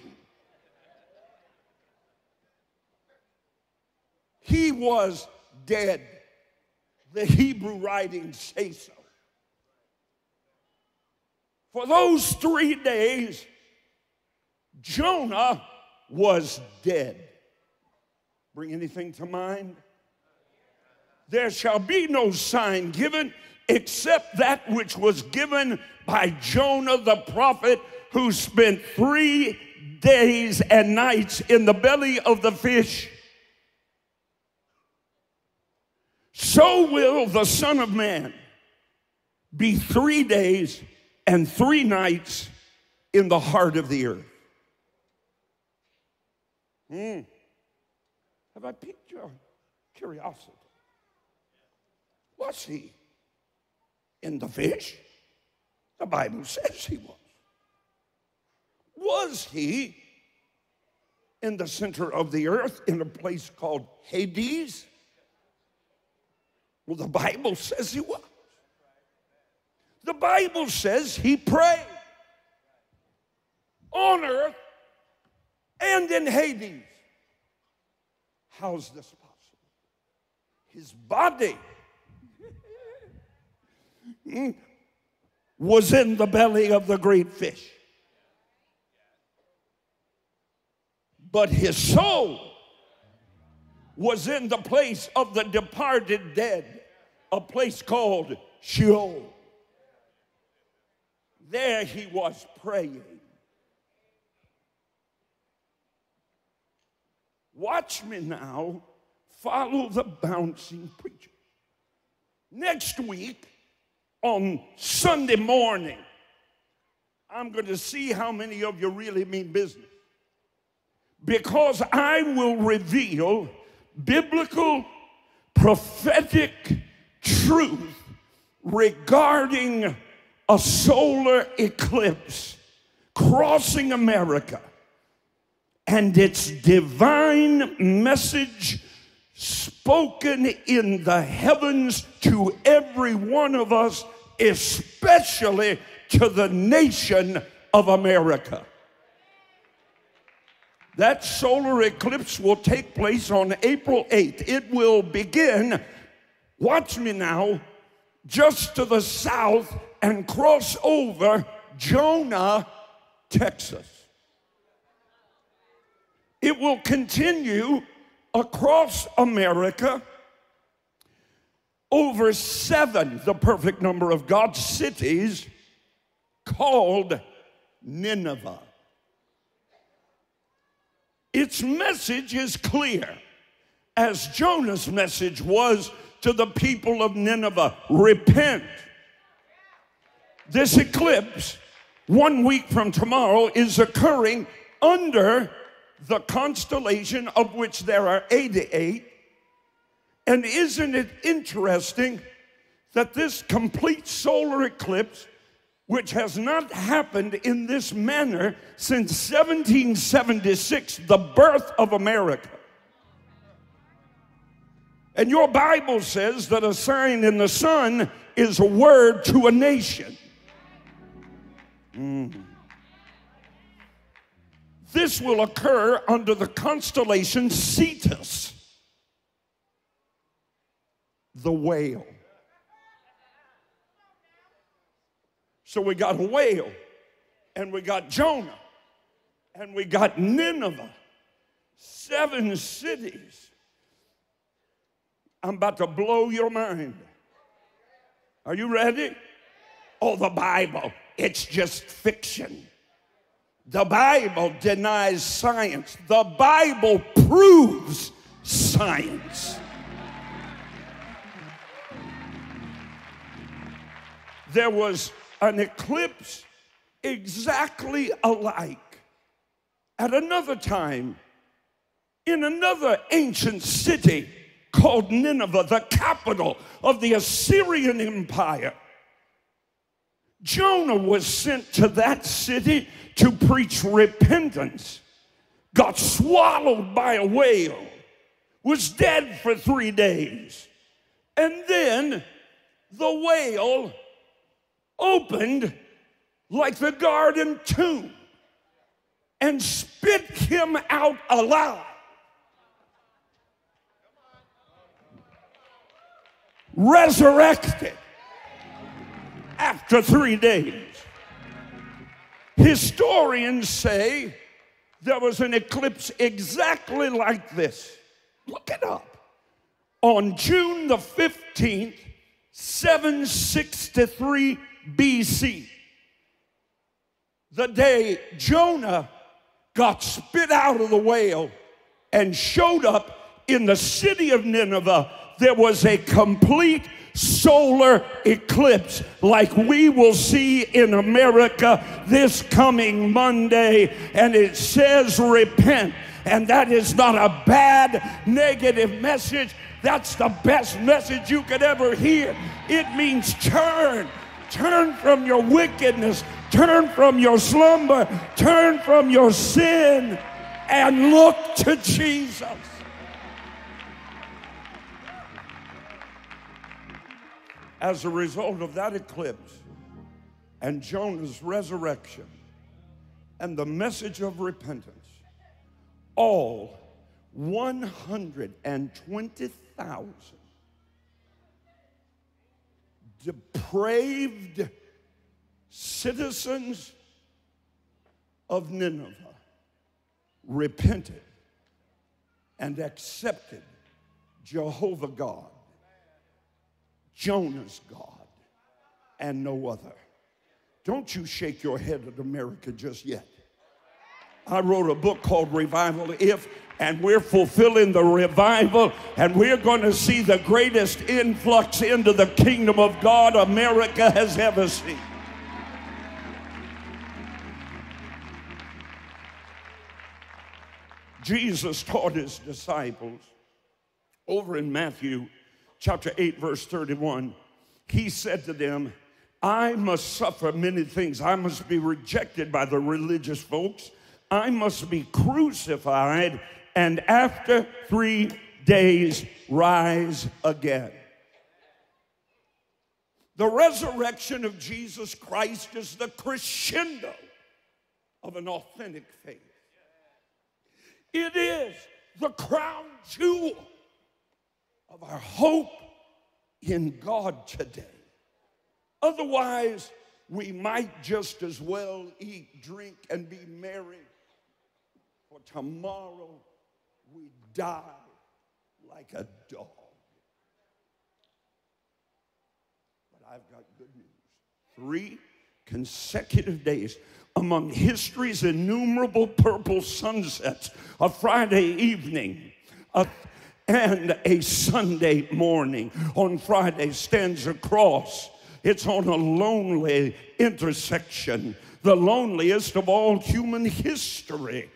He was dead. The Hebrew writings say so. For those three days, Jonah was dead. Bring anything to mind? There shall be no sign given except that which was given by Jonah the prophet, who spent three days and nights in the belly of the fish. So will the Son of Man be three days and three nights in the heart of the earth. Hmm. Have I piqued your curiosity? Was he in the fish? The Bible says he was. Was he in the center of the earth in a place called Hades? Well, the Bible says he was. The Bible says he prayed on earth and in Hades. How's this possible? His body hmm, was in the belly of the great fish. But his soul was in the place of the departed dead, a place called Sheol. There he was praying. Watch me now follow the bouncing preacher. Next week, on Sunday morning, I'm going to see how many of you really mean business. Because I will reveal biblical, prophetic truth regarding a solar eclipse crossing America and its divine message spoken in the heavens to every one of us, especially to the nation of America. That solar eclipse will take place on April 8th. It will begin, watch me now, just to the south and cross over Jonah, Texas. It will continue across America over seven, the perfect number of God's cities, called Nineveh. Its message is clear, as Jonah's message was to the people of Nineveh repent. This eclipse, one week from tomorrow, is occurring under the constellation of which there are 88. And isn't it interesting that this complete solar eclipse, which has not happened in this manner since 1776, the birth of America, and your Bible says that a sign in the sun is a word to a nation. Mm. This will occur under the constellation Cetus, the whale. So we got a whale, and we got Jonah, and we got Nineveh, seven cities. I'm about to blow your mind. Are you ready? Oh, the Bible, it's just fiction. The Bible denies science. The Bible proves science. There was an eclipse exactly alike at another time in another ancient city called Nineveh, the capital of the Assyrian Empire. Jonah was sent to that city to preach repentance, got swallowed by a whale, was dead for three days. And then the whale opened like the garden tomb and spit him out alive. Resurrected after three days. Historians say there was an eclipse exactly like this. Look it up. On June the 15th, 763 BC, the day Jonah got spit out of the whale and showed up in the city of Nineveh, there was a complete solar eclipse like we will see in America this coming Monday. And it says, repent. And that is not a bad, negative message. That's the best message you could ever hear. It means turn. Turn from your wickedness. Turn from your slumber. Turn from your sin and look to Jesus. as a result of that eclipse and Jonah's resurrection and the message of repentance, all 120,000 depraved citizens of Nineveh repented and accepted Jehovah God Jonah's God and no other. Don't you shake your head at America just yet. I wrote a book called Revival If, and we're fulfilling the revival, and we're going to see the greatest influx into the kingdom of God America has ever seen. Jesus taught his disciples over in Matthew chapter 8, verse 31. He said to them, I must suffer many things. I must be rejected by the religious folks. I must be crucified, and after three days, rise again. The resurrection of Jesus Christ is the crescendo of an authentic faith. It is the crown jewel of our hope in God today. Otherwise, we might just as well eat, drink, and be merry. For tomorrow we die like a dog. But I've got good news. Three consecutive days among history's innumerable purple sunsets, a Friday evening, a, and a Sunday morning. On Friday stands a cross. It's on a lonely intersection, the loneliest of all human history.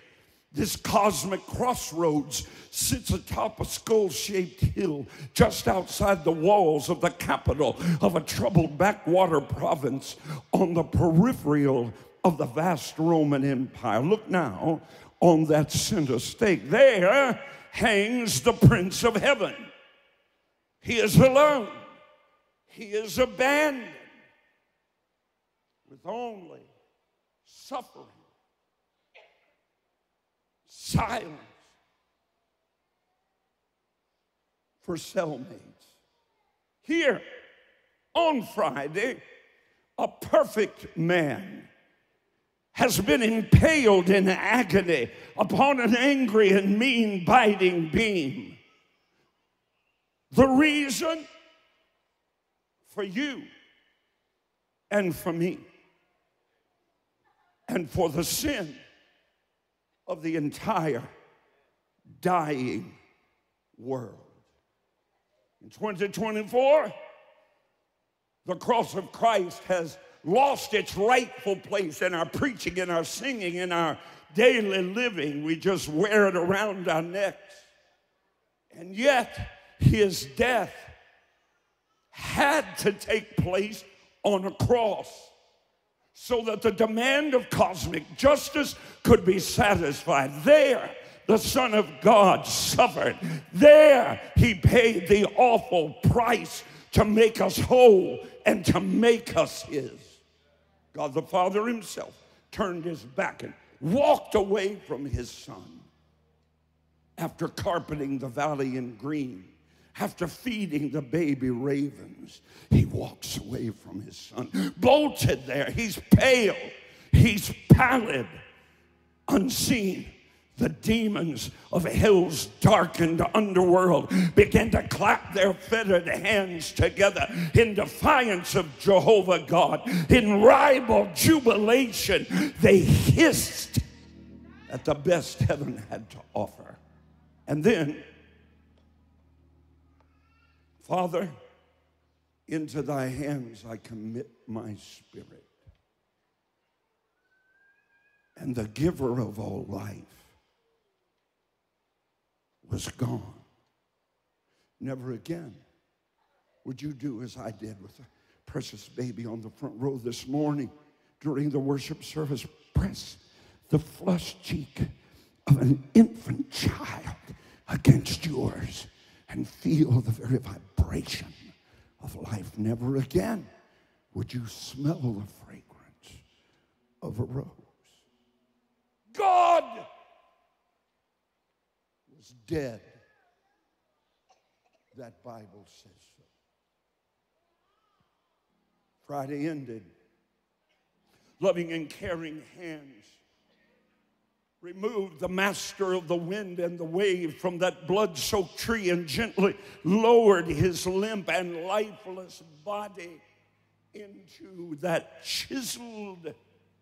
This cosmic crossroads sits atop a skull shaped hill just outside the walls of the capital of a troubled backwater province on the peripheral of the vast Roman Empire. Look now on that center stake. There hangs the Prince of Heaven. He is alone, he is abandoned with only suffering, silence for cellmates. Here on Friday, a perfect man has been impaled in agony upon an angry and mean biting beam. The reason for you and for me and for the sin of the entire dying world. In 2024, the cross of Christ has lost its rightful place in our preaching, in our singing, in our daily living. We just wear it around our necks. And yet, his death had to take place on a cross so that the demand of cosmic justice could be satisfied. There, the Son of God suffered. There, he paid the awful price to make us whole and to make us his. God the Father himself turned his back and walked away from his son after carpeting the valley in green, after feeding the baby ravens. He walks away from his son, bolted there. He's pale, he's pallid, unseen the demons of hell's darkened underworld began to clap their fettered hands together in defiance of Jehovah God. In ribald jubilation, they hissed at the best heaven had to offer. And then, Father, into thy hands I commit my spirit. And the giver of all life was gone. Never again would you do as I did with the precious baby on the front row this morning during the worship service. Press the flushed cheek of an infant child against yours and feel the very vibration of life. Never again would you smell the fragrance of a rose. God was dead. That Bible says so. Friday ended. Loving and caring hands removed the master of the wind and the wave from that blood soaked tree and gently lowered his limp and lifeless body into that chiseled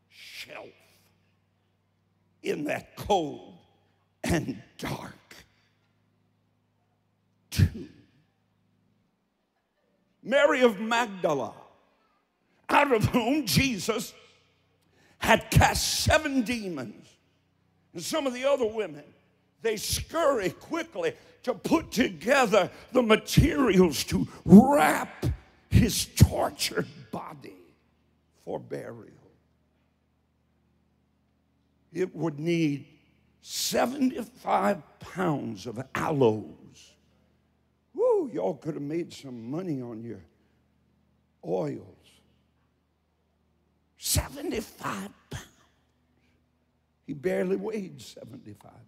shelf. in that cold and dark tomb. Mary of Magdala, out of whom Jesus had cast seven demons. And some of the other women, they scurry quickly to put together the materials to wrap his tortured body for burial. It would need 75 pounds of aloes. Woo, y'all could have made some money on your oils. 75 pounds. He barely weighed 75 pounds.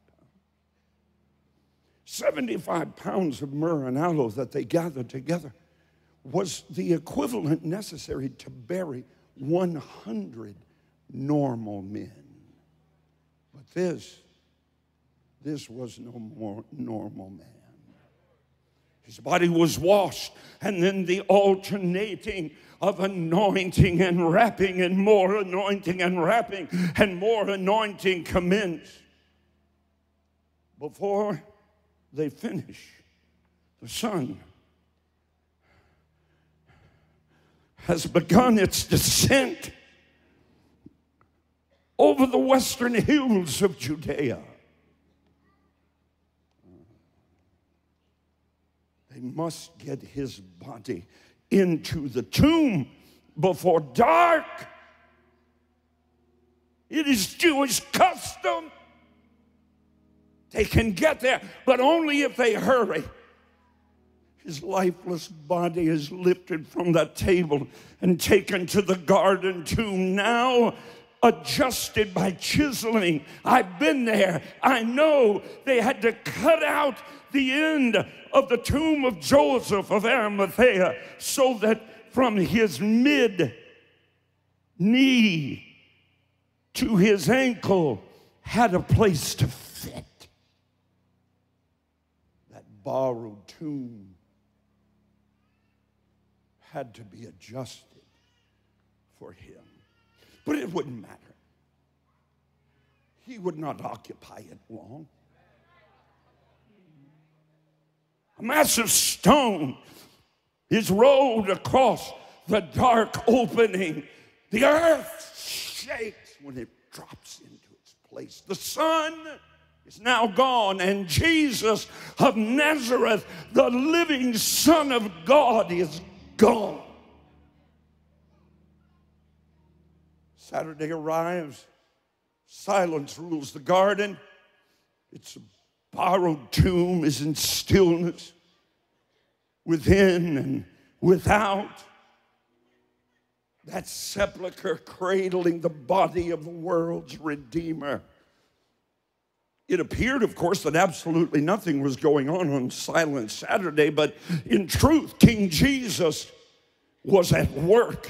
75 pounds of myrrh and aloe that they gathered together was the equivalent necessary to bury 100 normal men. But this, this was no more normal man. His body was washed, and then the alternating of anointing and wrapping, and more anointing and wrapping, and more anointing commenced. Before they finish, the sun has begun its descent over the western hills of Judea. They must get his body into the tomb before dark. It is Jewish custom. They can get there, but only if they hurry. His lifeless body is lifted from that table and taken to the garden tomb. Now, adjusted by chiseling. I've been there. I know they had to cut out the end of the tomb of Joseph of Arimathea so that from his mid knee to his ankle had a place to fit. That borrowed tomb had to be adjusted for him. But it wouldn't matter. He would not occupy it long. A massive stone is rolled across the dark opening. The earth shakes when it drops into its place. The sun is now gone, and Jesus of Nazareth, the living Son of God, is gone. Saturday arrives, silence rules the garden. It's borrowed tomb is in stillness within and without. That sepulchre cradling the body of the world's Redeemer. It appeared, of course, that absolutely nothing was going on on Silent Saturday, but in truth, King Jesus was at work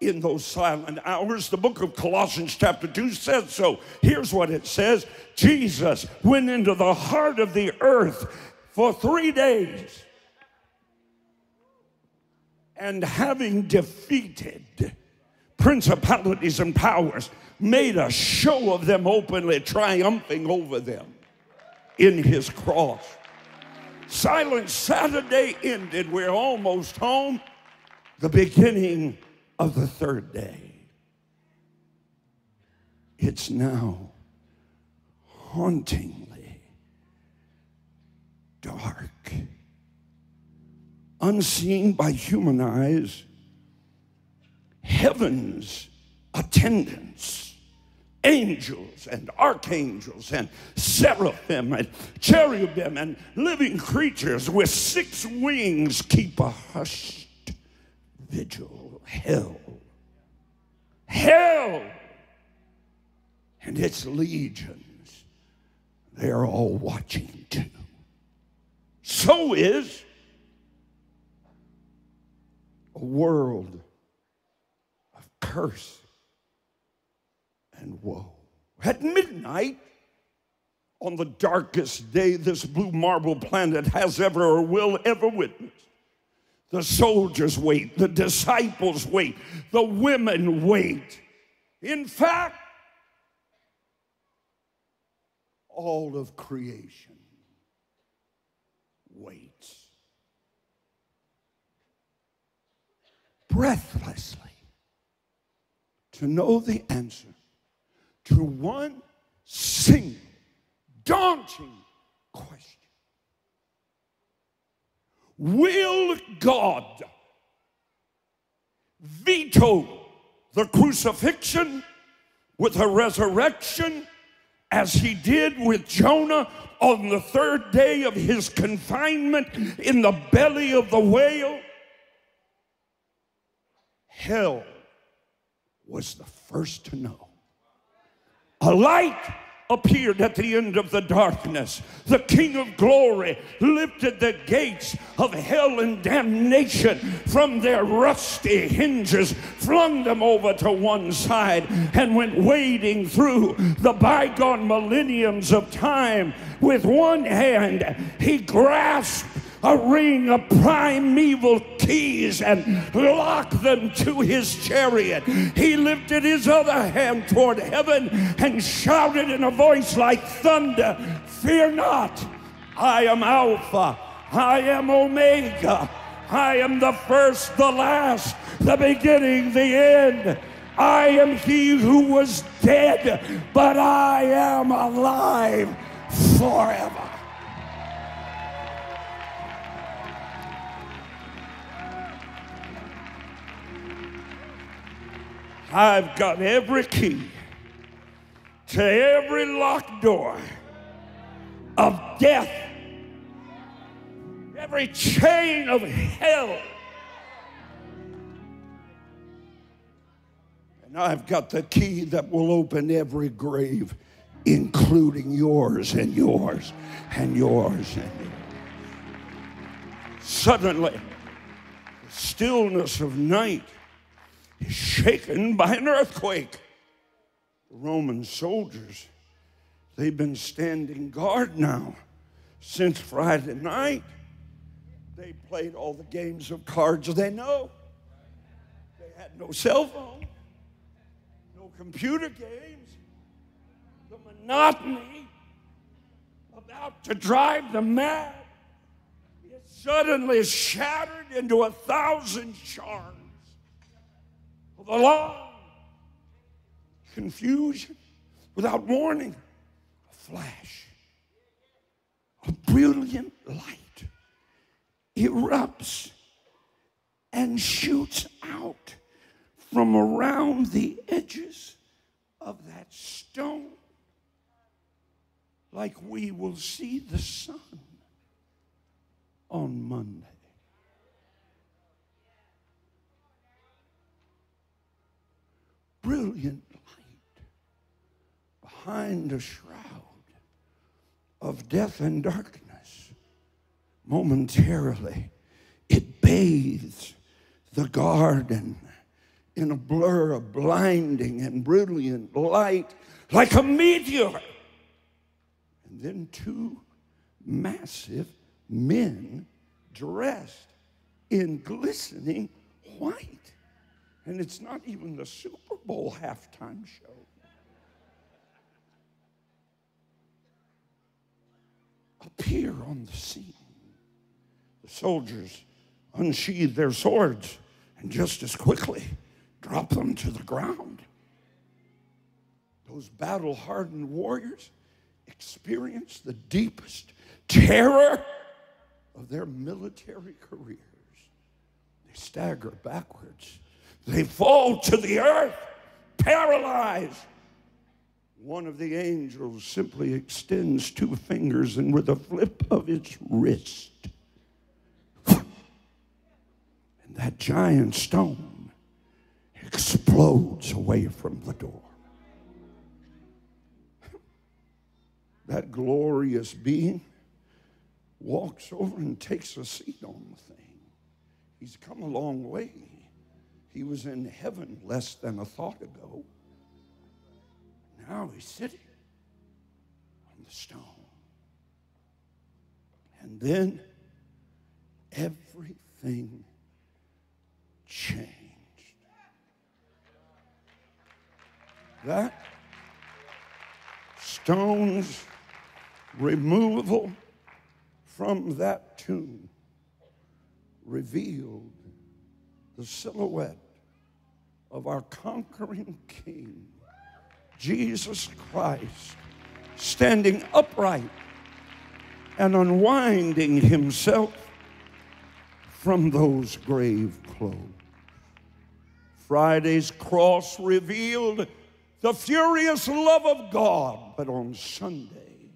in those silent hours. The book of Colossians, chapter 2, says so. Here's what it says Jesus went into the heart of the earth for three days. And having defeated principalities and powers, made a show of them openly, triumphing over them in his cross. Silent Saturday ended. We're almost home. The beginning of the third day. It's now hauntingly dark, unseen by human eyes, heaven's attendants, angels and archangels and seraphim and cherubim and living creatures with six wings keep a hushed vigil. Hell. Hell and its legions, they're all watching too. So is a world of curse and woe. At midnight, on the darkest day this blue marble planet has ever or will ever witness, the soldiers wait, the disciples wait, the women wait. In fact, all of creation waits. Breathlessly to know the answer to one single daunting question Will God veto the crucifixion with a resurrection as he did with Jonah on the third day of his confinement in the belly of the whale? Hell was the first to know. A light appeared at the end of the darkness. The King of glory lifted the gates of hell and damnation from their rusty hinges, flung them over to one side, and went wading through the bygone millenniums of time. With one hand, he grasped a ring of primeval keys and locked them to his chariot. He lifted his other hand toward heaven and shouted in a voice like thunder, Fear not, I am Alpha, I am Omega, I am the first, the last, the beginning, the end. I am he who was dead, but I am alive forever. I've got every key to every locked door of death, every chain of hell. And I've got the key that will open every grave, including yours and yours and yours and yours. Suddenly, the stillness of night is shaken by an earthquake. The Roman soldiers, they've been standing guard now since Friday night. They played all the games of cards they know. They had no cell phone, no computer games. The monotony about to drive them mad. It suddenly shattered into a thousand shards alarm, confusion, without warning, a flash, a brilliant light erupts and shoots out from around the edges of that stone like we will see the sun on Monday. Brilliant light behind a shroud of death and darkness. Momentarily, it bathes the garden in a blur of blinding and brilliant light like a meteor. And then two massive men dressed in glistening white and it's not even the Super Bowl halftime show. Appear on the scene. The soldiers unsheathe their swords and just as quickly drop them to the ground. Those battle hardened warriors experience the deepest terror of their military careers. They stagger backwards they fall to the earth, paralyzed. One of the angels simply extends two fingers and with a flip of its wrist, and that giant stone explodes away from the door. That glorious being walks over and takes a seat on the thing. He's come a long way. He was in heaven less than a thought ago. Now he's sitting on the stone. And then everything changed. That stone's removal from that tomb revealed the silhouette of our conquering King, Jesus Christ, standing upright and unwinding himself from those grave clothes. Friday's cross revealed the furious love of God, but on Sunday,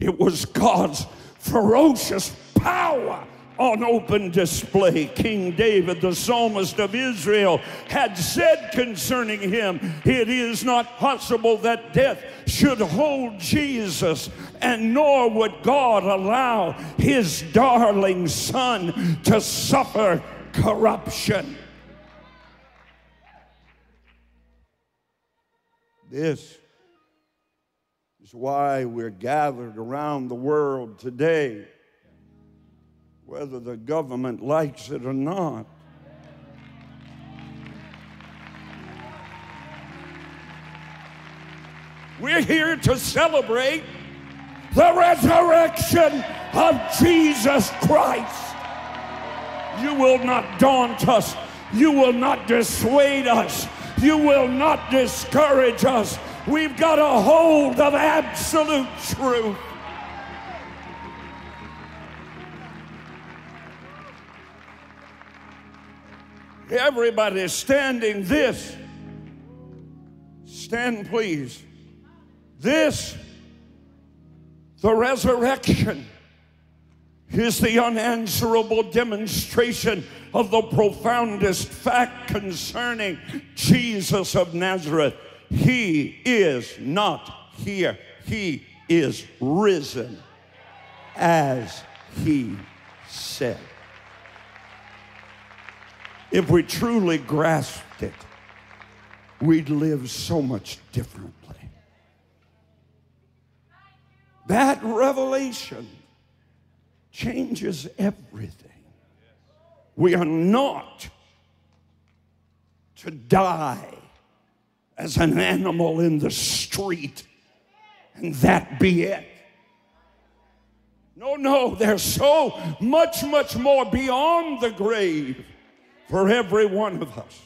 it was God's ferocious power on open display. King David, the psalmist of Israel, had said concerning him, It is not possible that death should hold Jesus, and nor would God allow his darling son to suffer corruption. This is why we're gathered around the world today, whether the government likes it or not. We're here to celebrate the resurrection of Jesus Christ. You will not daunt us. You will not dissuade us. You will not discourage us. We've got a hold of absolute truth. Everybody standing this. Stand, please. This, the resurrection, is the unanswerable demonstration of the profoundest fact concerning Jesus of Nazareth. He is not here, He is risen as He said. If we truly grasped it, we'd live so much differently. That revelation changes everything. We are not to die as an animal in the street and that be it. No, no, there's so much, much more beyond the grave for every one of us.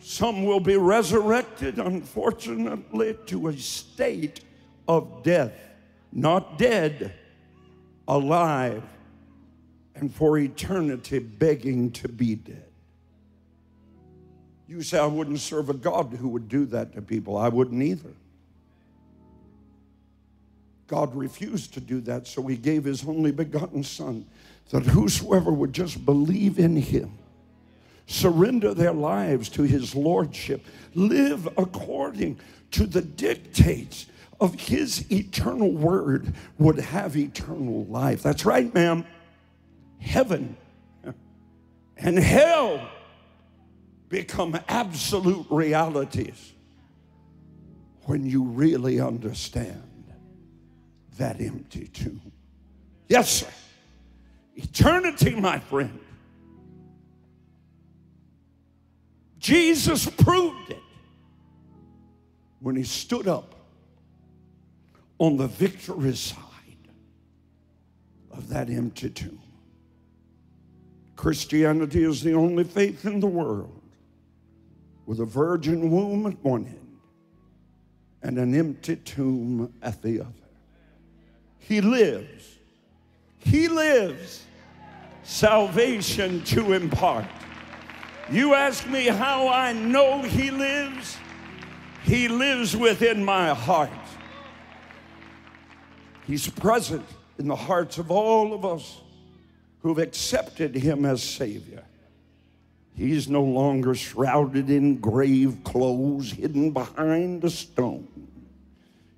Some will be resurrected, unfortunately, to a state of death, not dead, alive, and for eternity begging to be dead. You say, I wouldn't serve a God who would do that to people. I wouldn't either. God refused to do that, so he gave his only begotten Son, that whosoever would just believe in him, surrender their lives to his lordship, live according to the dictates of his eternal word, would have eternal life. That's right, ma'am. Heaven and hell become absolute realities when you really understand that empty tomb. Yes, sir. Eternity, my friend. Jesus proved it when he stood up on the victorious side of that empty tomb. Christianity is the only faith in the world with a virgin womb at one end and an empty tomb at the other. He lives. He lives salvation to impart. You ask me how I know He lives? He lives within my heart. He's present in the hearts of all of us who've accepted Him as Savior. He's no longer shrouded in grave clothes, hidden behind a stone.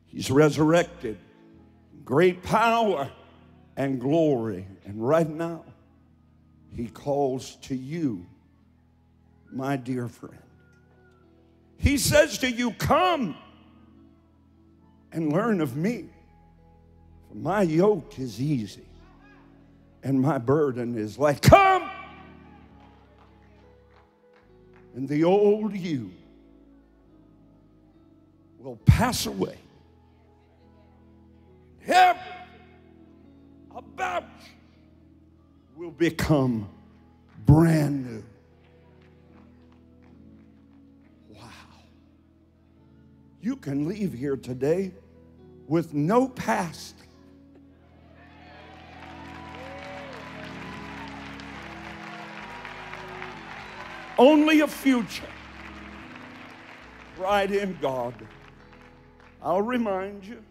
He's resurrected, great power and glory. And right now, He calls to you, my dear friend. He says to you, Come and learn of me. For my yoke is easy and my burden is light. Come! And the old you will pass away. Him about will become brand new. You can leave here today with no past. Only a future. Right in God. I'll remind you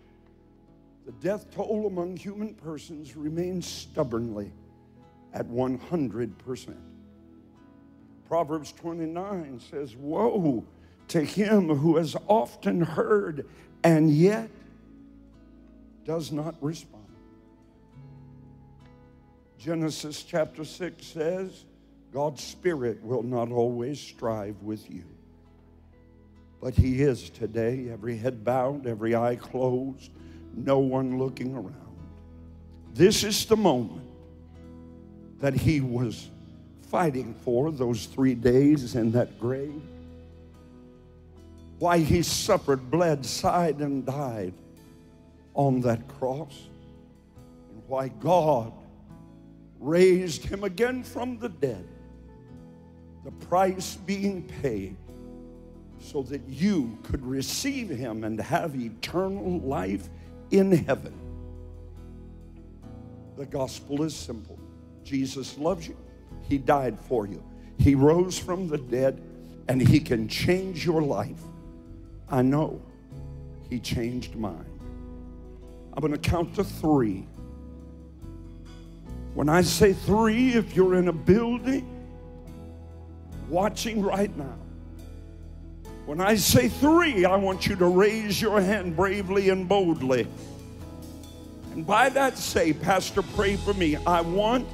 the death toll among human persons remains stubbornly at 100%. Proverbs 29 says, Woe to him who has often heard and yet does not respond. Genesis chapter 6 says, God's Spirit will not always strive with you. But He is today, every head bowed, every eye closed, no one looking around. This is the moment that He was fighting for those three days in that grave. Why He suffered, bled, sighed, and died on that cross. And why God raised Him again from the dead the price being paid so that you could receive him and have eternal life in heaven. The gospel is simple Jesus loves you, he died for you, he rose from the dead, and he can change your life. I know he changed mine. I'm going to count to three. When I say three, if you're in a building, watching right now, when I say three, I want you to raise your hand bravely and boldly. And by that, say, Pastor, pray for me. I want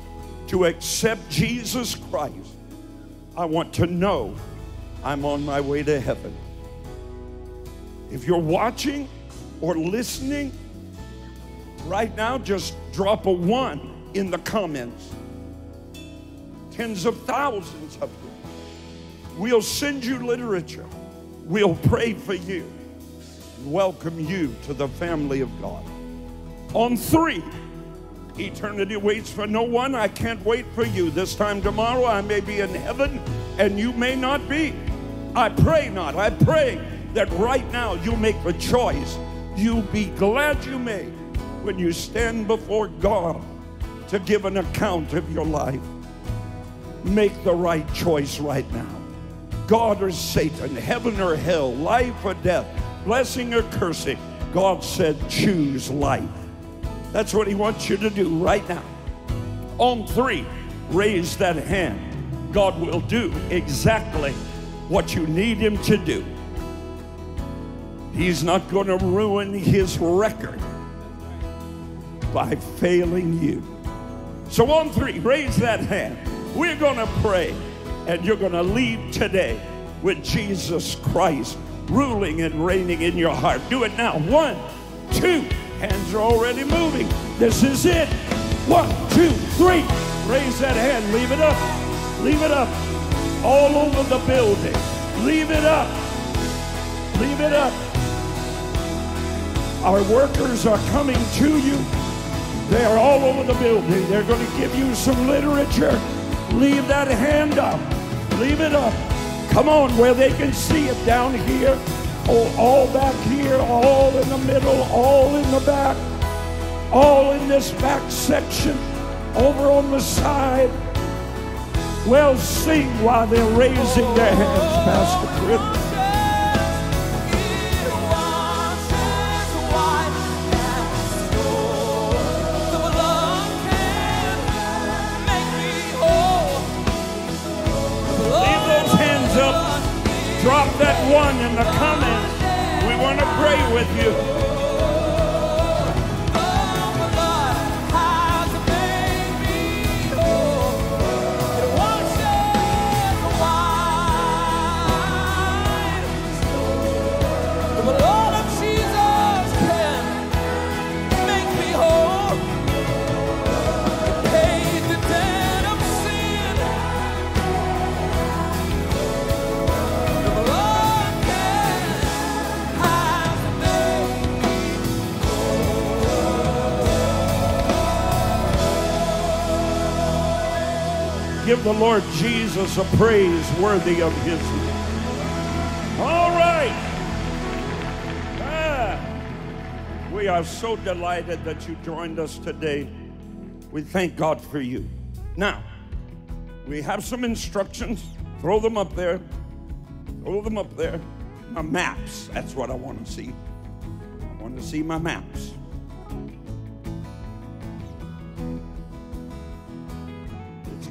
to accept Jesus Christ. I want to know I'm on my way to heaven. If you're watching or listening right now, just drop a one in the comments. Tens of thousands of you. We'll send you literature. We'll pray for you. Welcome you to the family of God. On three, eternity waits for no one. I can't wait for you. This time tomorrow, I may be in heaven and you may not be. I pray not. I pray that right now you make the choice. you'll be glad you made when you stand before God to give an account of your life. Make the right choice right now. God or Satan, heaven or hell, life or death, blessing or cursing. God said, choose life. That's what He wants you to do right now. On three, raise that hand. God will do exactly what you need Him to do. He's not going to ruin His record by failing you. So, on three, raise that hand. We're going to pray and you're going to leave today with Jesus Christ ruling and reigning in your heart. Do it now. One, two. Hands are already moving. This is it. One, two, three. Raise that hand. Leave it up. Leave it up. All over the building. Leave it up. Leave it up. Our workers are coming to you. They are all over the building. They're going to give you some literature. Leave that hand up. Leave it up. Come on, where they can see it down here, all, all back here, all in the middle, all in the back, all in this back section, over on the side. Well, sing while they're raising their hands, Pastor Chris. The comments. We want to pray with you. Give the Lord Jesus a praise worthy of his name. All right. Ah, we are so delighted that you joined us today. We thank God for you. Now, we have some instructions. Throw them up there. Throw them up there. My maps. That's what I want to see. I want to see my maps.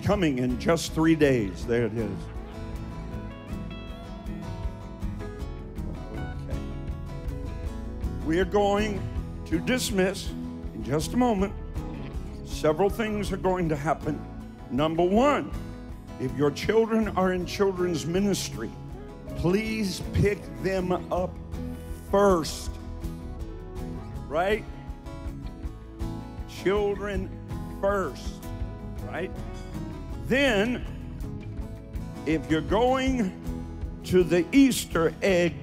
Coming in just three days. There it is. Okay. We are going to dismiss in just a moment. Several things are going to happen. Number one, if your children are in children's ministry, please pick them up first. Right? Children first. Right? Then, if you're going to the Easter egg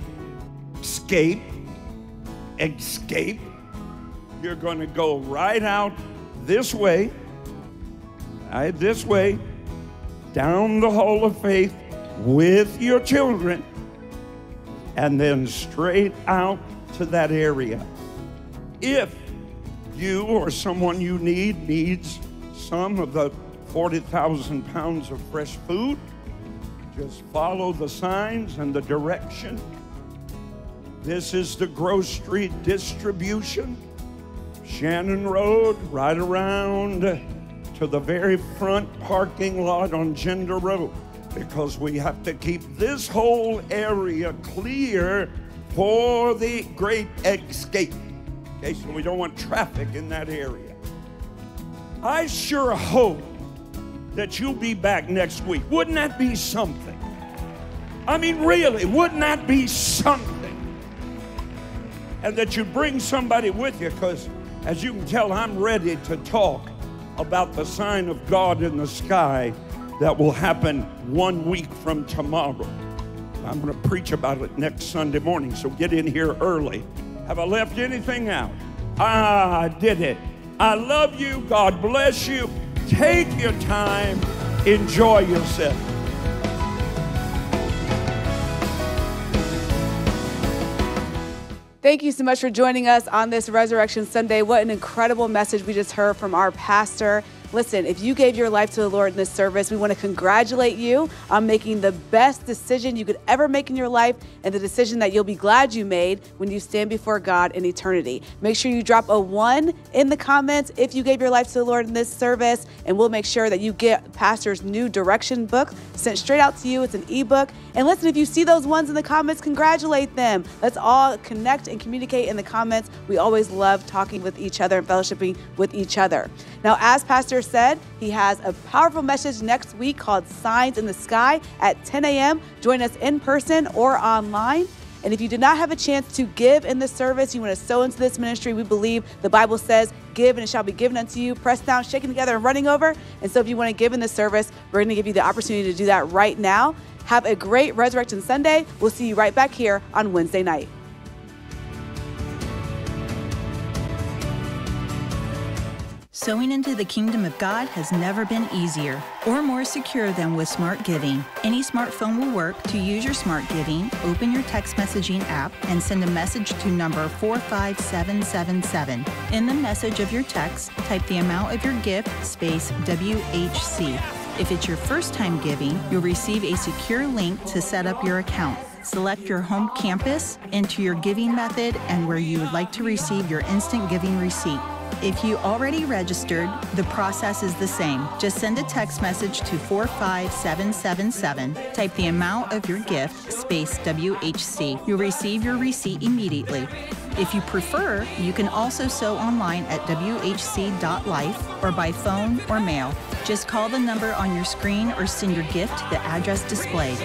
escape, escape, you're going to go right out this way, right this way, down the hall of faith with your children, and then straight out to that area. If you or someone you need needs some of the 40,000 pounds of fresh food, just follow the signs and the direction. This is the grocery distribution. Shannon Road, right around to the very front parking lot on Gender Road because we have to keep this whole area clear for the great escape. Okay, so we don't want traffic in that area. I sure hope that you'll be back next week. Wouldn't that be something? I mean, really, wouldn't that be something? And that you bring somebody with you because, as you can tell, I'm ready to talk about the sign of God in the sky that will happen one week from tomorrow. I'm going to preach about it next Sunday morning, so get in here early. Have I left anything out? Ah, I did it. I love you. God bless you. Take your time. Enjoy yourself. Thank you so much for joining us on this Resurrection Sunday. What an incredible message we just heard from our pastor. Listen, if you gave your life to the Lord in this service, we want to congratulate you on making the best decision you could ever make in your life and the decision that you'll be glad you made when you stand before God in eternity. Make sure you drop a one in the comments if you gave your life to the Lord in this service, and we'll make sure that you get Pastor's new direction book sent straight out to you. It's an ebook. And listen, if you see those ones in the comments, congratulate them. Let's all connect and communicate in the comments. We always love talking with each other and fellowshipping with each other. Now, as Pastor said, he has a powerful message next week called Signs in the Sky at 10 a.m. Join us in person or online. And if you did not have a chance to give in this service, you want to sow into this ministry, we believe the Bible says, Give and it shall be given unto you, pressed down, shaken together, and running over. And so if you want to give in this service, we're going to give you the opportunity to do that right now. Have a great Resurrection Sunday. We'll see you right back here on Wednesday night. Sowing into the kingdom of God has never been easier or more secure than with Smart Giving. Any smartphone will work. To use your Smart Giving, open your text messaging app and send a message to number 45777. In the message of your text, type the amount of your gift, space WHC. If it's your first time giving, you'll receive a secure link to set up your account. Select your home campus, enter your giving method, and where you would like to receive your instant giving receipt. If you already registered, the process is the same. Just send a text message to 45777, type the amount of your gift, space WHC. You'll receive your receipt immediately. If you prefer, you can also sow online at WHC.life or by phone or mail. Just call the number on your screen or send your gift to the address displayed.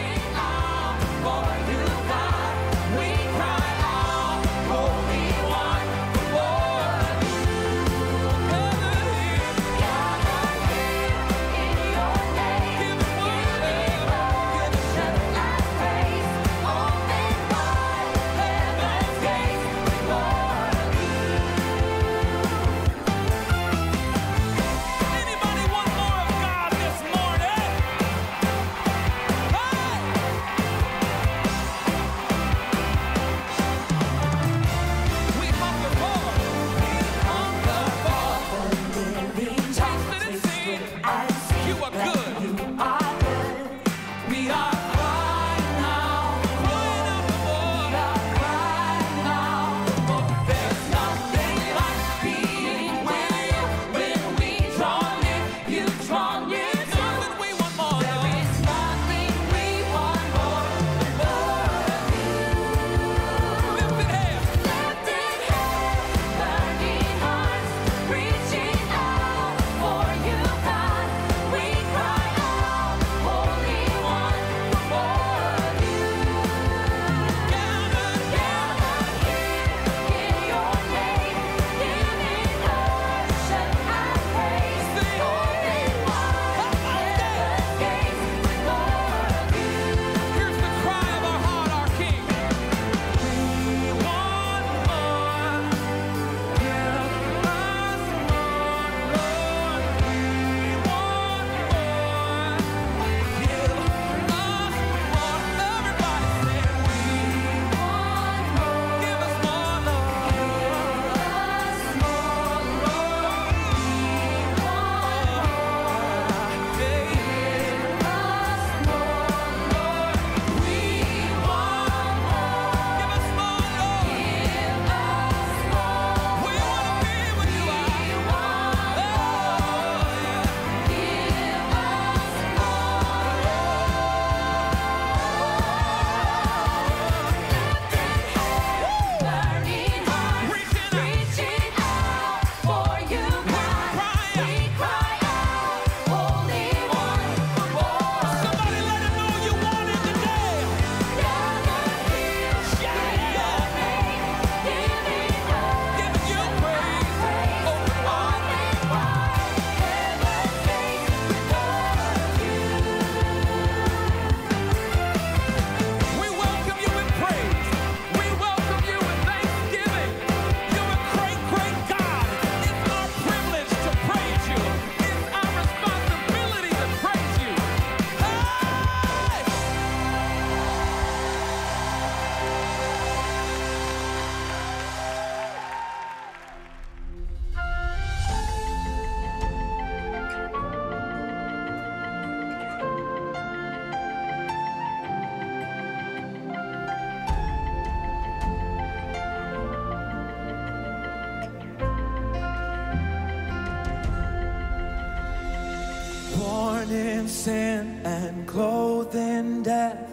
Clothed in death,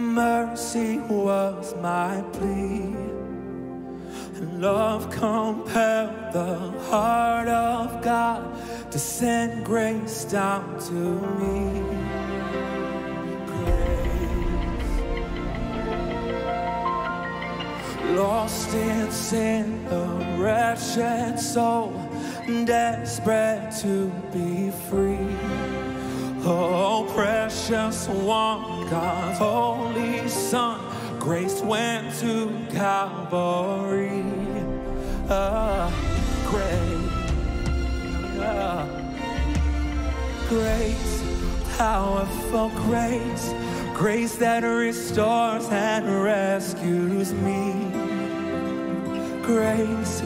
mercy was my plea. And love compelled the heart of God to send grace down one, God's holy Son, grace went to Calvary. Ah, grace, ah, grace, powerful grace, grace that restores and rescues me. Grace,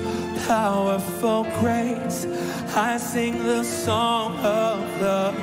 powerful grace, I sing the song of the